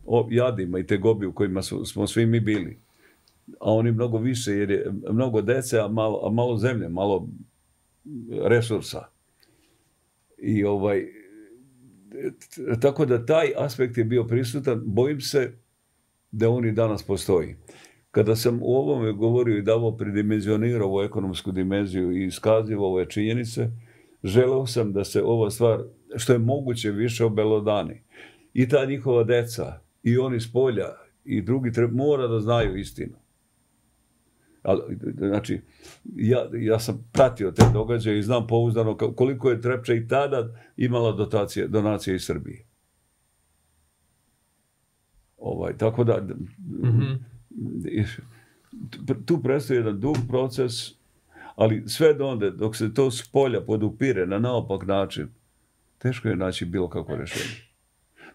o jadima i te gobi u kojima smo svi mi bili. A oni mnogo više jer je mnogo dece, a malo, a malo zemlje, malo resursa. I ovaj, tako da taj aspekt je bio prisutan, bojim se da on i danas postoji. Kada sam u ovome govorio i davao predimenzionirao ovu ekonomsku dimenziju i iskazivao ove činjenice, želeo sam da se ova stvar što je moguće više obelodani. I ta njihova deca, i oni s polja, i drugi mora da znaju istinu. Znači, ja, ja sam pratio te događaje i znam pouzdano koliko je Trepča i tada imala dotacije, donacije iz Srbije. Ovaj, tako da, mm tu predstoji jedan dug proces, ali sve do onda, dok se to s polja podupire na naopak način, teško je naći bilo kako rješenje.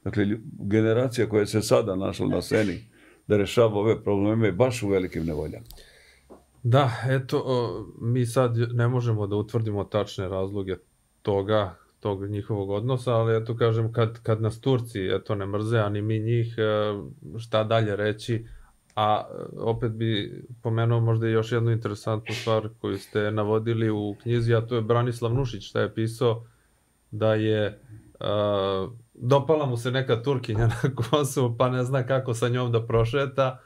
Dakle, generacija koja se sada našla na sceni da rešava ove probleme je baš u velikim nevoljama. Da, eto, mi sad ne možemo da utvrdimo tačne razloge toga, tog njihovog odnosa, ali eto kažem, kad, kad nas Turci eto, ne mrze, a ni mi njih, e, šta dalje reći, a opet bi pomenuo možda još jednu interesantnu stvar koju ste navodili u knjizi, a to je Branislav Nušić, šta je pisao da je dopala mu se neka Turkinja na Kosovu, pa ne zna kako sa njom da prošeta,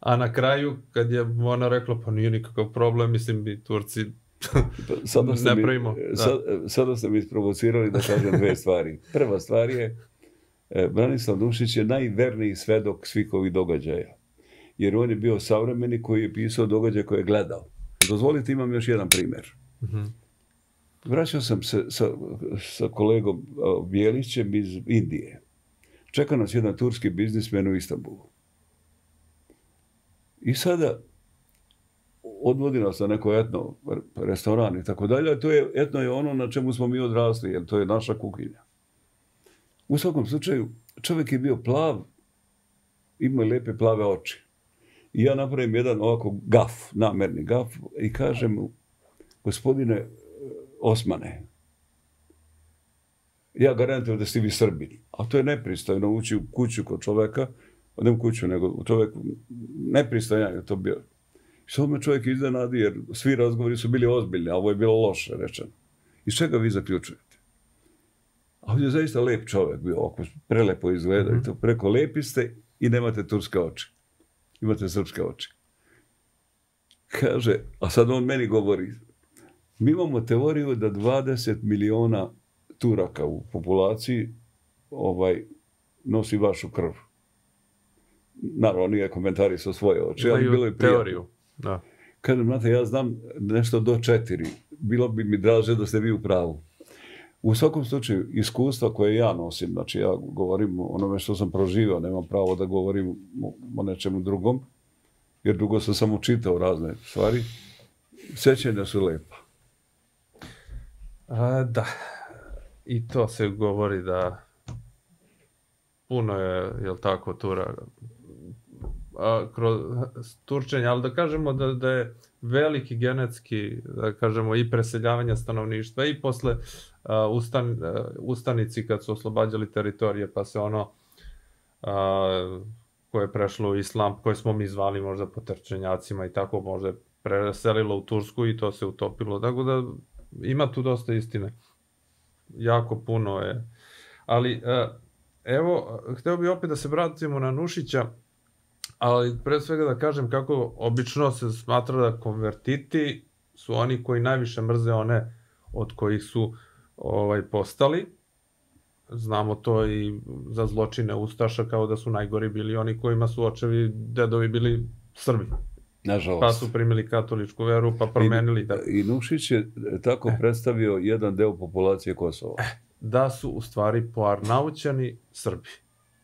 a na kraju, kad je ona rekla, pa nije nikakav problem, mislim, bi Turci sada ne pravimo. sada ste mi isprovocirali da kažem dve stvari. Prva stvar je, e, Branislav Nušić je najverniji svedok svih ovih događaja. Jer on je bio savremeni koji je pisao događaje koje je gledao. Dozvolite, imam još jedan primjer. Mhm. Vraćao sam se sa, sa kolegom Bijelićem iz Indije. Čeka nas jedan turski biznismen u Istanbulu. I sada odvodi nas na neko etno restoran i tako dalje. To je, etno je ono na čemu smo mi odrasli, jer to je naša kuhinja. U svakom slučaju, čovjek je bio plav, imao je lijepe plave oči. I ja napravim jedan ovako gaf, namerni gaf i kažem mu, gospodine, Osmane. Ja garantujem da ste vi Srbin. A to je nepristojno ući u kuću kod čovjeka, ne u kuću, nego u čovjeku, nepristojno je to bio. I sad me čovjek iznenadi, jer svi razgovori su bili ozbiljni, a ovo je bilo loše rečeno. Iz čega vi zaključujete? A ovdje je zaista lep čovjek bio, oko prelepo izgleda i to mhm. preko lepi ste i nemate turske oči. Imate srpske oči. Kaže, a sad on meni govori, mi imamo teoriju da 20 miliona Turaka u populaciji ovaj, nosi vašu krv. Naravno, nije komentari sa svoje oči, ali bilo je teoriju. Da. Kažem, znate, ja znam nešto do četiri. Bilo bi mi draže da ste vi u pravu. U svakom slučaju, iskustva koje ja nosim, znači ja govorim o onome što sam proživio, nemam pravo da govorim o nečemu drugom, jer dugo sam samo čitao razne stvari, sjećanja su lepa. A, da, i to se govori da puno je, jel tako, tura a, kroz turčenja, ali da kažemo da, da je veliki genetski, da kažemo, i preseljavanja stanovništva i posle ustan, ustanici kad su oslobađali teritorije, pa se ono koje je prešlo u islam, koje smo mi zvali možda po trčenjacima i tako možda preselilo u Tursku i to se utopilo. Tako da ima tu dosta istine. Jako puno je. Ali, evo, hteo bih opet da se vratimo na Nušića, ali pre svega da kažem kako obično se smatra da konvertiti su oni koji najviše mrze one od kojih su ovaj postali. Znamo to i za zločine Ustaša kao da su najgori bili oni kojima su očevi dedovi bili Srbi. Nažalost. Pa su primili katoličku veru, pa promenili. Da... I Nušić je tako e. predstavio jedan deo populacije Kosova. E, da su u stvari poarnaućani Srbi.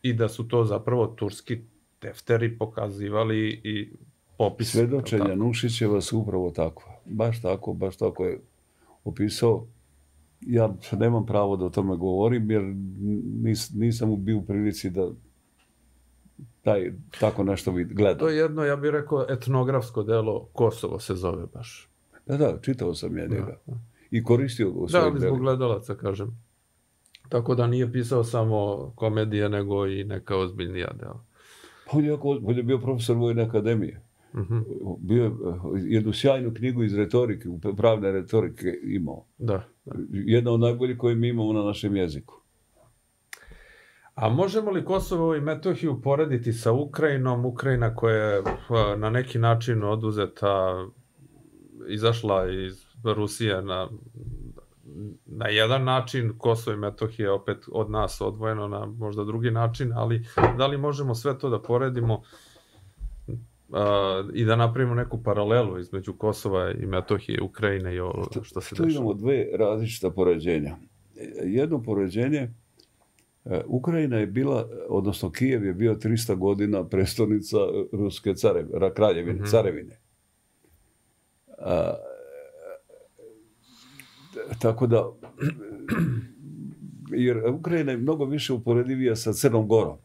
I da su to zapravo turski tefteri pokazivali i popis. Svedočenja Nušićeva su upravo takva. Baš tako, baš tako je opisao. Ja nemam pravo da o tome govorim, jer nis, nisam bio u prilici da taj, tako nešto vi gledate. To je jedno, ja bih rekao, etnografsko delo Kosovo se zove baš. Da, da, čitao sam ja njega. I koristio ga u Da, ali zbog gledalaca, kažem. Tako da nije pisao samo komedije, nego i neka ozbiljnija dela. Pa on je, on je bio profesor Vojne akademije. Uh-huh. Bio je jednu sjajnu knjigu iz retorike, pravne retorike imao. Da. Jedna od najboljih koje mi imamo na našem jeziku. A možemo li Kosovo i Metohiju porediti sa Ukrajinom? Ukrajina koja je na neki način oduzeta, izašla iz Rusije na, na jedan način, Kosovo i Metohija opet od nas odvojeno na možda drugi način, ali da li možemo sve to da poredimo uh, i da napravimo neku paralelu između Kosova i Metohije, Ukrajine i ovo što se dešava? Tu imamo dve različita poređenja. Jedno poređenje E, Ukrajina je bila, odnosno Kijev je bio 300 godina prestolnica Ruske carevine, kraljevine, mm-hmm. carevine. A, tako da, jer Ukrajina je mnogo više uporedivija sa Crnom Gorom.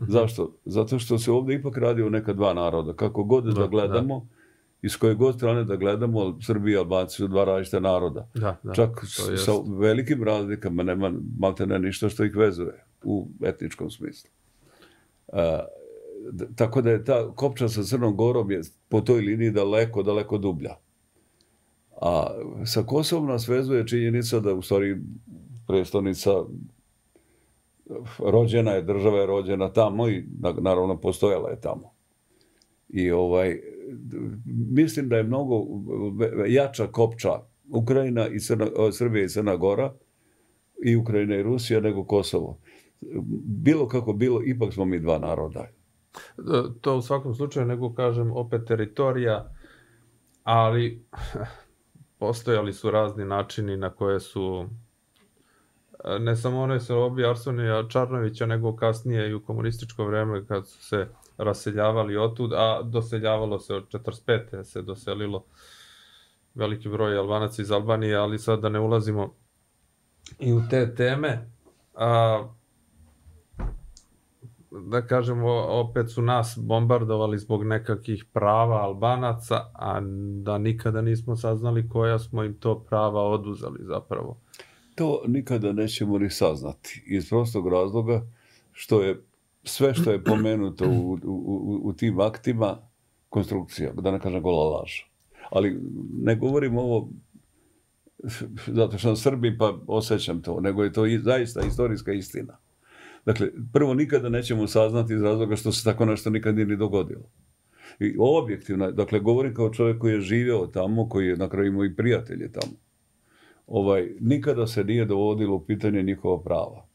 Mm-hmm. Zašto? Zato što se ovdje ipak radi o neka dva naroda. Kako god da, da gledamo, da iz koje god strane da gledamo, Srbi i Albanci su dva različita naroda. Da, da, Čak sa velikim razlikama nema malte ne ništa što ih vezuje u etničkom smislu. Uh, tako da je ta kopča sa Crnom Gorom je po toj liniji daleko, daleko dublja. A sa Kosovom nas vezuje činjenica da u stvari predstavnica rođena je, država je rođena tamo i naravno postojala je tamo. I ovaj, mislim da je mnogo jača kopča Ukrajina i Crna, Srbija i Crna Gora i Ukrajina i Rusija nego Kosovo. Bilo kako bilo, ipak smo mi dva naroda. To u svakom slučaju, nego kažem, opet teritorija, ali postojali su razni načini na koje su ne samo one se obi Arsonija Čarnovića, nego kasnije i u komunističko vreme kad su se raseljavali otud, a doseljavalo se od 45. se doselilo veliki broj Albanaca iz Albanije, ali sad da ne ulazimo i u te teme. A, da kažemo, opet su nas bombardovali zbog nekakvih prava Albanaca, a da nikada nismo saznali koja smo im to prava oduzeli zapravo. To nikada nećemo ni saznati, iz prostog razloga što je sve što je pomenuto u, u, u tim aktima konstrukcija, da ne kažem gola laž. Ali ne govorim ovo zato što sam Srbi pa osjećam to, nego je to zaista istorijska istina. Dakle, prvo nikada nećemo saznati iz razloga što se tako nešto nikad nije ni dogodilo. I objektivno, dakle, govorim kao čovjek koji je živio tamo, koji je na kraju imao i prijatelje tamo. Ovaj, nikada se nije dovodilo u pitanje njihova prava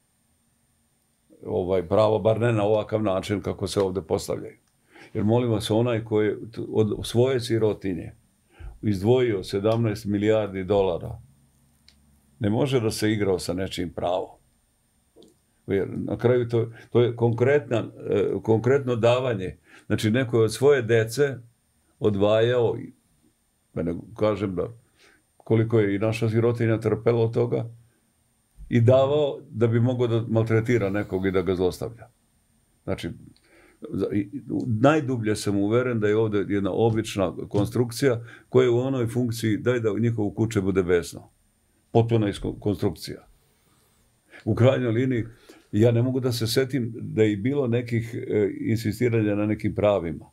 ovaj pravo, bar ne na ovakav način kako se ovdje postavljaju. Jer molim vas, onaj koji od svoje sirotinje izdvojio 17 milijardi dolara, ne može da se igrao sa nečim pravom. Jer na kraju to, to je konkretna, e, konkretno davanje. Znači, neko je od svoje dece odvajao, da ne kažem da koliko je i naša sirotinja trpela toga, i davao da bi mogao da maltretira nekog i da ga zlostavlja. Znači, najdublje sam uveren da je ovdje jedna obična konstrukcija koja je u onoj funkciji daj da njihovo kuće bude besno. Potpuna konstrukcija. U krajnjoj liniji ja ne mogu da se setim da je bilo nekih e, insistiranja na nekim pravima.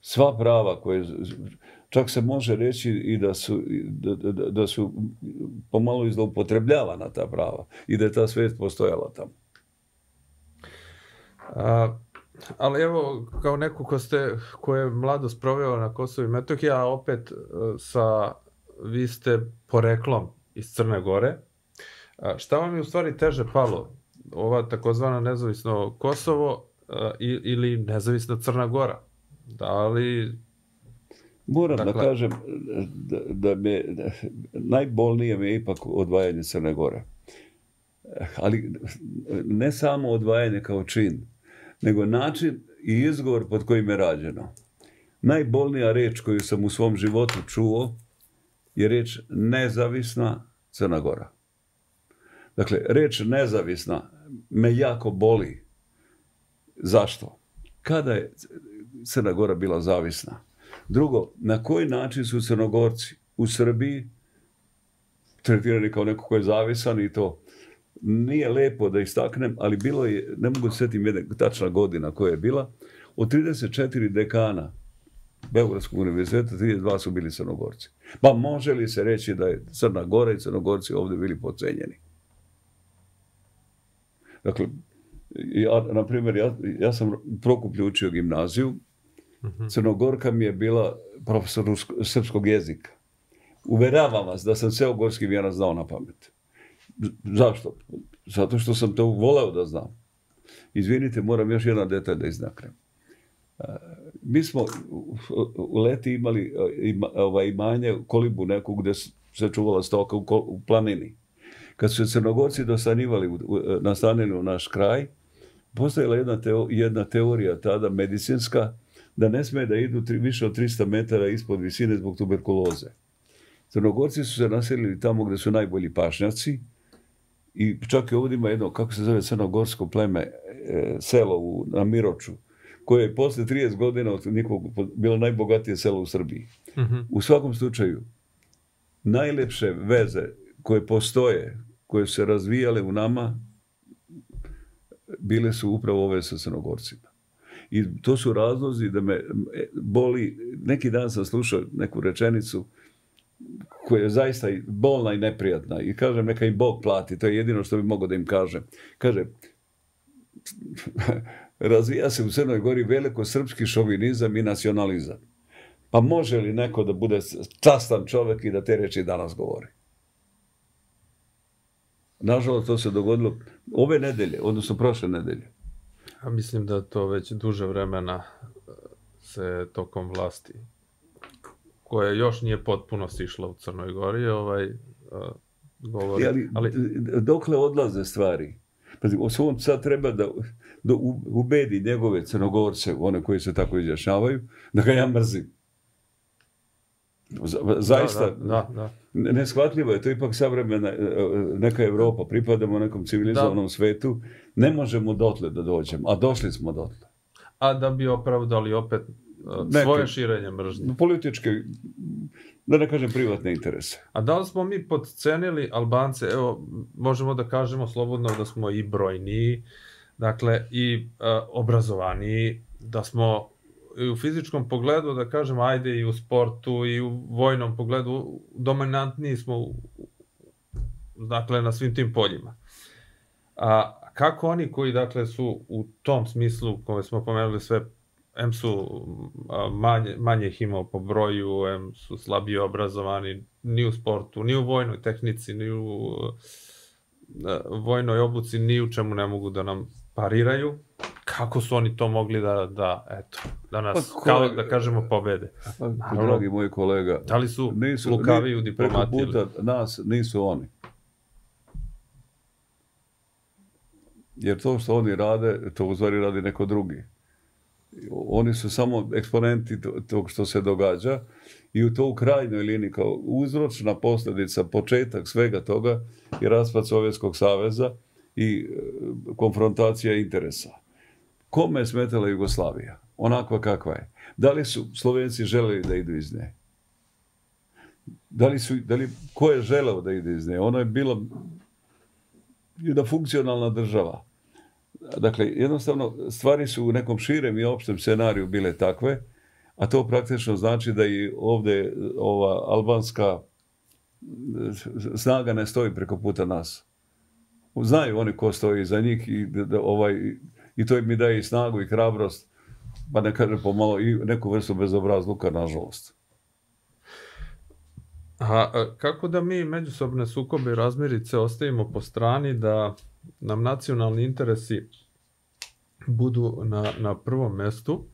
Sva prava koje Čak se može reći i da su, da, da, da su pomalo izloupotrebljavana ta prava i da je ta svijest postojala tamo. A, ali evo, kao neko ko, ste, ko je mladost proveo na Kosovo i Metohiji, a opet e, sa, vi ste poreklom iz Crne Gore, a, šta vam je u stvari teže palo? Ova takozvana nezavisno Kosovo a, ili nezavisna Crna Gora? Da li Moram dakle, da kažem da, da me, da, najbolnije me je ipak odvajanje Crne Gore. Ali ne samo odvajanje kao čin, nego način i izgovor pod kojim je rađeno. Najbolnija reč koju sam u svom životu čuo je reč nezavisna Crna Gora. Dakle, reč nezavisna me jako boli. Zašto? Kada je Crna Gora bila zavisna? Drugo, na koji način su Crnogorci u Srbiji tretirani kao neko ko je zavisan i to nije lepo da istaknem, ali bilo je, ne mogu se sjetiti jedna tačna godina koja je bila, od 34 dekana Beogradskog univerziteta 32 su bili crnogorci. Pa može li se reći da je Crna Gora i crnogorci ovdje bili pocenjeni? Dakle, ja, na primjer, ja, ja sam Prokuplju učio gimnaziju, mhm. Crnogorka mi je bila profesor srpskog jezika. Uveravam vas da sam ceo gorski vjera znao na pamet. Zašto? Zato što sam to voleo da znam. Izvinite, moram još jedan detalj da iznakrem. E, mi smo u leti imali e, ovaj, imanje kolibu nekog gdje se čuvala stoka u, planini. Kad su se crnogorci dostanivali, nastanili u naš kraj, postojala jedna, jedna teorija tada medicinska da ne smije da idu više od 300 metara ispod visine zbog tuberkuloze. Crnogorci su se naselili tamo gdje su najbolji pašnjaci i čak i ovdje ima jedno, kako se zove crnogorsko pleme, e, selo u, na Miroču, koje je poslije 30 godina od nikog bilo najbogatije selo u Srbiji. Mhm. U svakom slučaju, najlepše veze koje postoje, koje su se razvijale u nama, bile su upravo ove sa crnogorcima. I to su razlozi da me boli, neki dan sam slušao neku rečenicu, koja je zaista bolna i neprijatna. I kažem, neka im Bog plati, to je jedino što bi mogao da im kažem. Kaže, razvija se u Crnoj Gori veliko srpski šovinizam i nacionalizam. Pa može li neko da bude častan čovjek i da te reči danas govori? Nažalost, to se dogodilo ove nedelje, odnosno prošle nedelje. Ja mislim da to već duže vremena se tokom vlasti koja još nije potpuno sišla u Crnoj Gori, ovaj, govori. Ali, ali, dokle odlaze stvari? Pazi, on sad treba da, da ubedi njegove crnogorce, one koji se tako izjašnjavaju, da ga ja mrzim. Zaista, da, da, neshvatljivo je, to ipak savremena e, e, neka Europa, pripadamo nekom civilizovanom svetu, ne možemo dotle da dođemo, a došli smo dotle. A da bi opravdali opet Neke, svoje širenje mržnje. Političke, da ne kažem privatne interese. A da li smo mi podcenili Albance, evo, možemo da kažemo slobodno da smo i brojniji, dakle, i uh, obrazovaniji, da smo i u fizičkom pogledu, da kažem, ajde i u sportu i u vojnom pogledu, dominantniji smo, dakle, na svim tim poljima. A kako oni koji, dakle, su u tom smislu, koje smo pomenuli sve M su manje, manje ih imao po broju, M su slabije obrazovani ni u sportu, ni u vojnoj tehnici, ni u vojnoj obuci, ni u čemu ne mogu da nam pariraju. Kako su oni to mogli da, da eto, da nas, pa kao da kažemo, pobede? Pa, dragi moj kolega, da li su nisu, lukavi u diplomatiji? puta nas nisu oni. Jer to što oni rade, to u stvari radi neko drugi. Oni su samo eksponenti tog što se događa i u to u krajnjoj liniji kao uzročna posljedica, početak svega toga je raspad Sovjetskog saveza i e, konfrontacija interesa. Kome je smetala Jugoslavija? Onakva kakva je. Da li su Slovenci želeli da idu iz nje? Da li su, da li, ko je želeo da ide iz nje? Ono je bila jedna funkcionalna država Dakle, jednostavno, stvari su u nekom širem i opštem scenariju bile takve, a to praktično znači da i ovdje ova albanska snaga ne stoji preko puta nas. Znaju oni ko stoji za njih i, ovaj, i to mi daje i snagu i hrabrost, pa ne kažem pomalo i neku vrstu bezobrazluka, nažalost. A kako da mi međusobne sukobe i razmirice ostavimo po strani da nam nacionalni interesi budu na, na prvom mestu,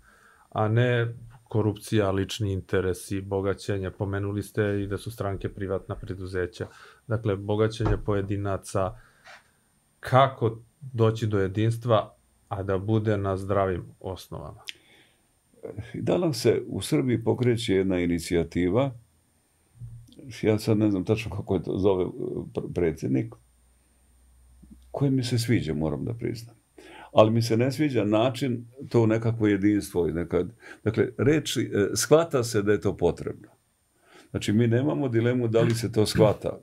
a ne korupcija, lični interesi, bogaćenje. Pomenuli ste i da su stranke privatna preduzeća. Dakle, bogaćenje pojedinaca, kako doći do jedinstva, a da bude na zdravim osnovama? Danas se u Srbiji pokreće jedna inicijativa, ja sad ne znam tačno kako je to zove predsjednik, koji mi se sviđa, moram da priznam. ali mi se ne sviđa način to nekakvo jedinstvo. Nekad, dakle, reći, e, shvata se da je to potrebno. Znači, mi nemamo dilemu da li se to shvata.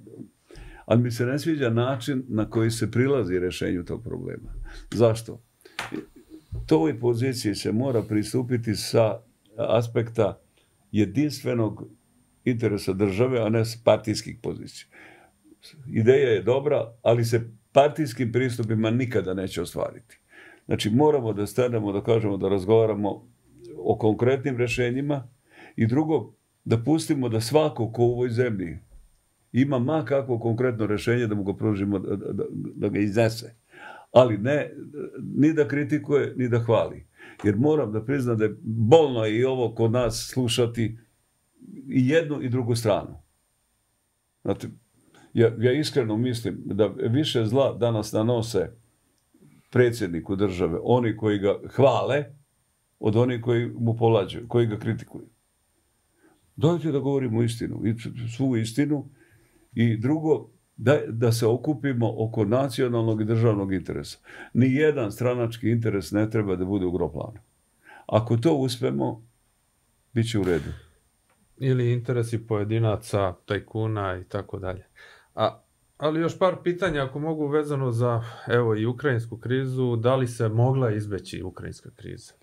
Ali mi se ne sviđa način na koji se prilazi rješenju tog problema. Zašto? Toj poziciji se mora pristupiti sa aspekta jedinstvenog interesa države, a ne s partijskih pozicija. Ideja je dobra, ali se partijskim pristupima nikada neće ostvariti. Znači, moramo da stanemo, da kažemo, da razgovaramo o konkretnim rješenjima i drugo, da pustimo da svako ko u ovoj zemlji ima ma kakvo konkretno rješenje da mu ga pružimo, da, da, da ga iznese. Ali ne, ni da kritikuje, ni da hvali. Jer moram da priznam da je bolno i ovo kod nas slušati i jednu i drugu stranu. Znate, ja, ja iskreno mislim da više zla danas nanose predsjedniku države, oni koji ga hvale, od onih koji mu polađuju, koji ga kritikuju. Dajte da govorimo istinu, svu istinu i drugo, da, da se okupimo oko nacionalnog i državnog interesa. Ni jedan stranački interes ne treba da bude u groplanu. Ako to uspemo, bit će u redu. Ili interesi pojedinaca, tajkuna i tako dalje. A, ali još par pitanja, ako mogu, vezano za evo i ukrajinsku krizu. Da li se mogla izbeći ukrajinska kriza?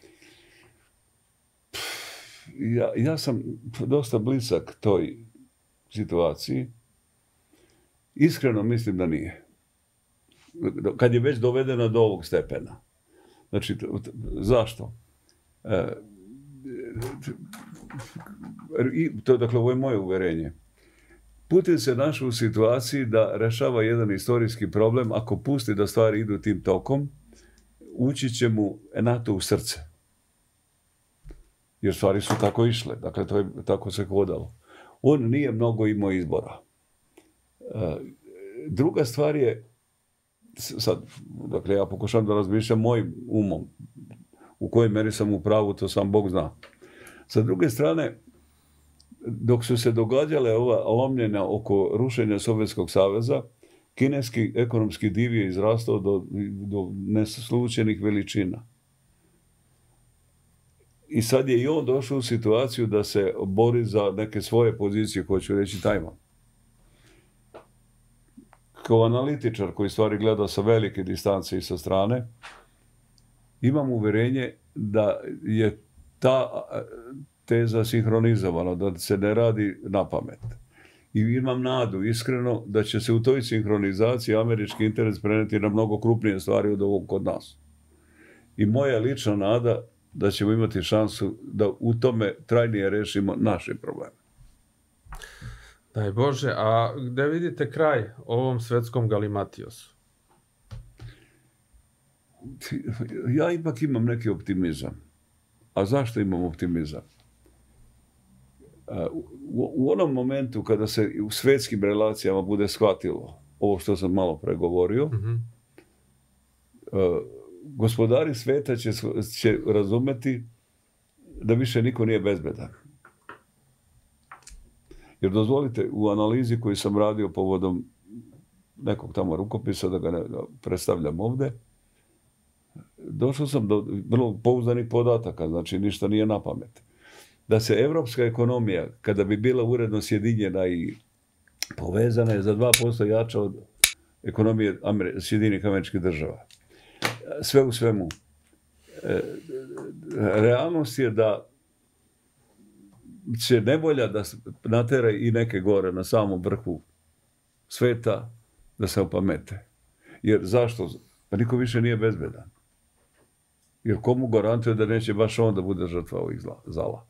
Ja, ja sam dosta blisak toj situaciji. Iskreno mislim da nije. Kad je već dovedena do ovog stepena. Znači, zašto? E, i, to, dakle, ovo je moje uverenje. Putin se našao u situaciji da rešava jedan historijski problem. Ako pusti da stvari idu tim tokom, ući će mu NATO u srce. Jer stvari su tako išle. Dakle, to je tako se hodalo. On nije mnogo imao izbora. E, druga stvar je, sad, dakle, ja pokušam da razmišljam mojim umom. U kojoj meri sam u pravu, to sam Bog zna. Sa druge strane, dok su se događale ova lomljenja oko rušenja Sovjetskog saveza, kineski ekonomski div je izrastao do, do neslučenih veličina. I sad je i on došao u situaciju da se bori za neke svoje pozicije, hoću reći tajma. Kao analitičar koji stvari gleda sa velike distance i sa strane, imam uverenje da je ta teza sinhronizovana, da se ne radi na pamet. I imam nadu, iskreno, da će se u toj sinhronizaciji američki interes preneti na mnogo krupnije stvari od ovog kod nas. I moja lična nada da ćemo imati šansu da u tome trajnije rešimo naše probleme. Daj Bože, a gde vidite kraj ovom svetskom galimatiosu? Ja ipak imam neki optimizam. A zašto imam optimizam? u, onom momentu kada se u svetskim relacijama bude shvatilo ovo što sam malo pregovorio, mhm. gospodari sveta će, će razumeti da više niko nije bezbedan. Jer dozvolite, u analizi koju sam radio povodom nekog tamo rukopisa, da ga ne predstavljam ovdje, došao sam do vrlo pouzdanih podataka, znači ništa nije na pamet da se evropska ekonomija, kada bi bila uredno sjedinjena i povezana je za 2% jača od ekonomije Sjedinih američkih država. Sve u svemu. E, realnost je da će nevolja da natera i neke gore na samom vrhu sveta da se opamete. Jer zašto? Pa niko više nije bezbedan. Jer komu garantuje da neće baš on da bude žrtva ovih zala.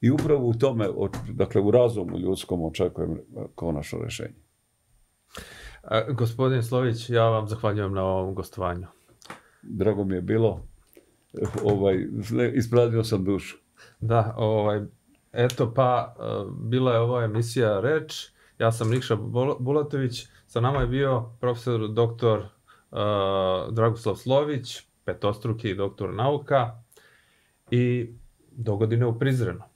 I upravo u tome, dakle u razumu ljudskom očekujem konačno rješenje. gospodin Slović, ja vam zahvaljujem na ovom gostovanju. Drago mi je bilo. Ovaj, ispraznio sam dušu. Da, ovaj, eto pa, e, bila je ova emisija Reč. Ja sam Nikša Bulatović. Sa nama je bio profesor doktor uh, Dragoslav Slović, petostruki doktor nauka i dogodine u Prizrenu.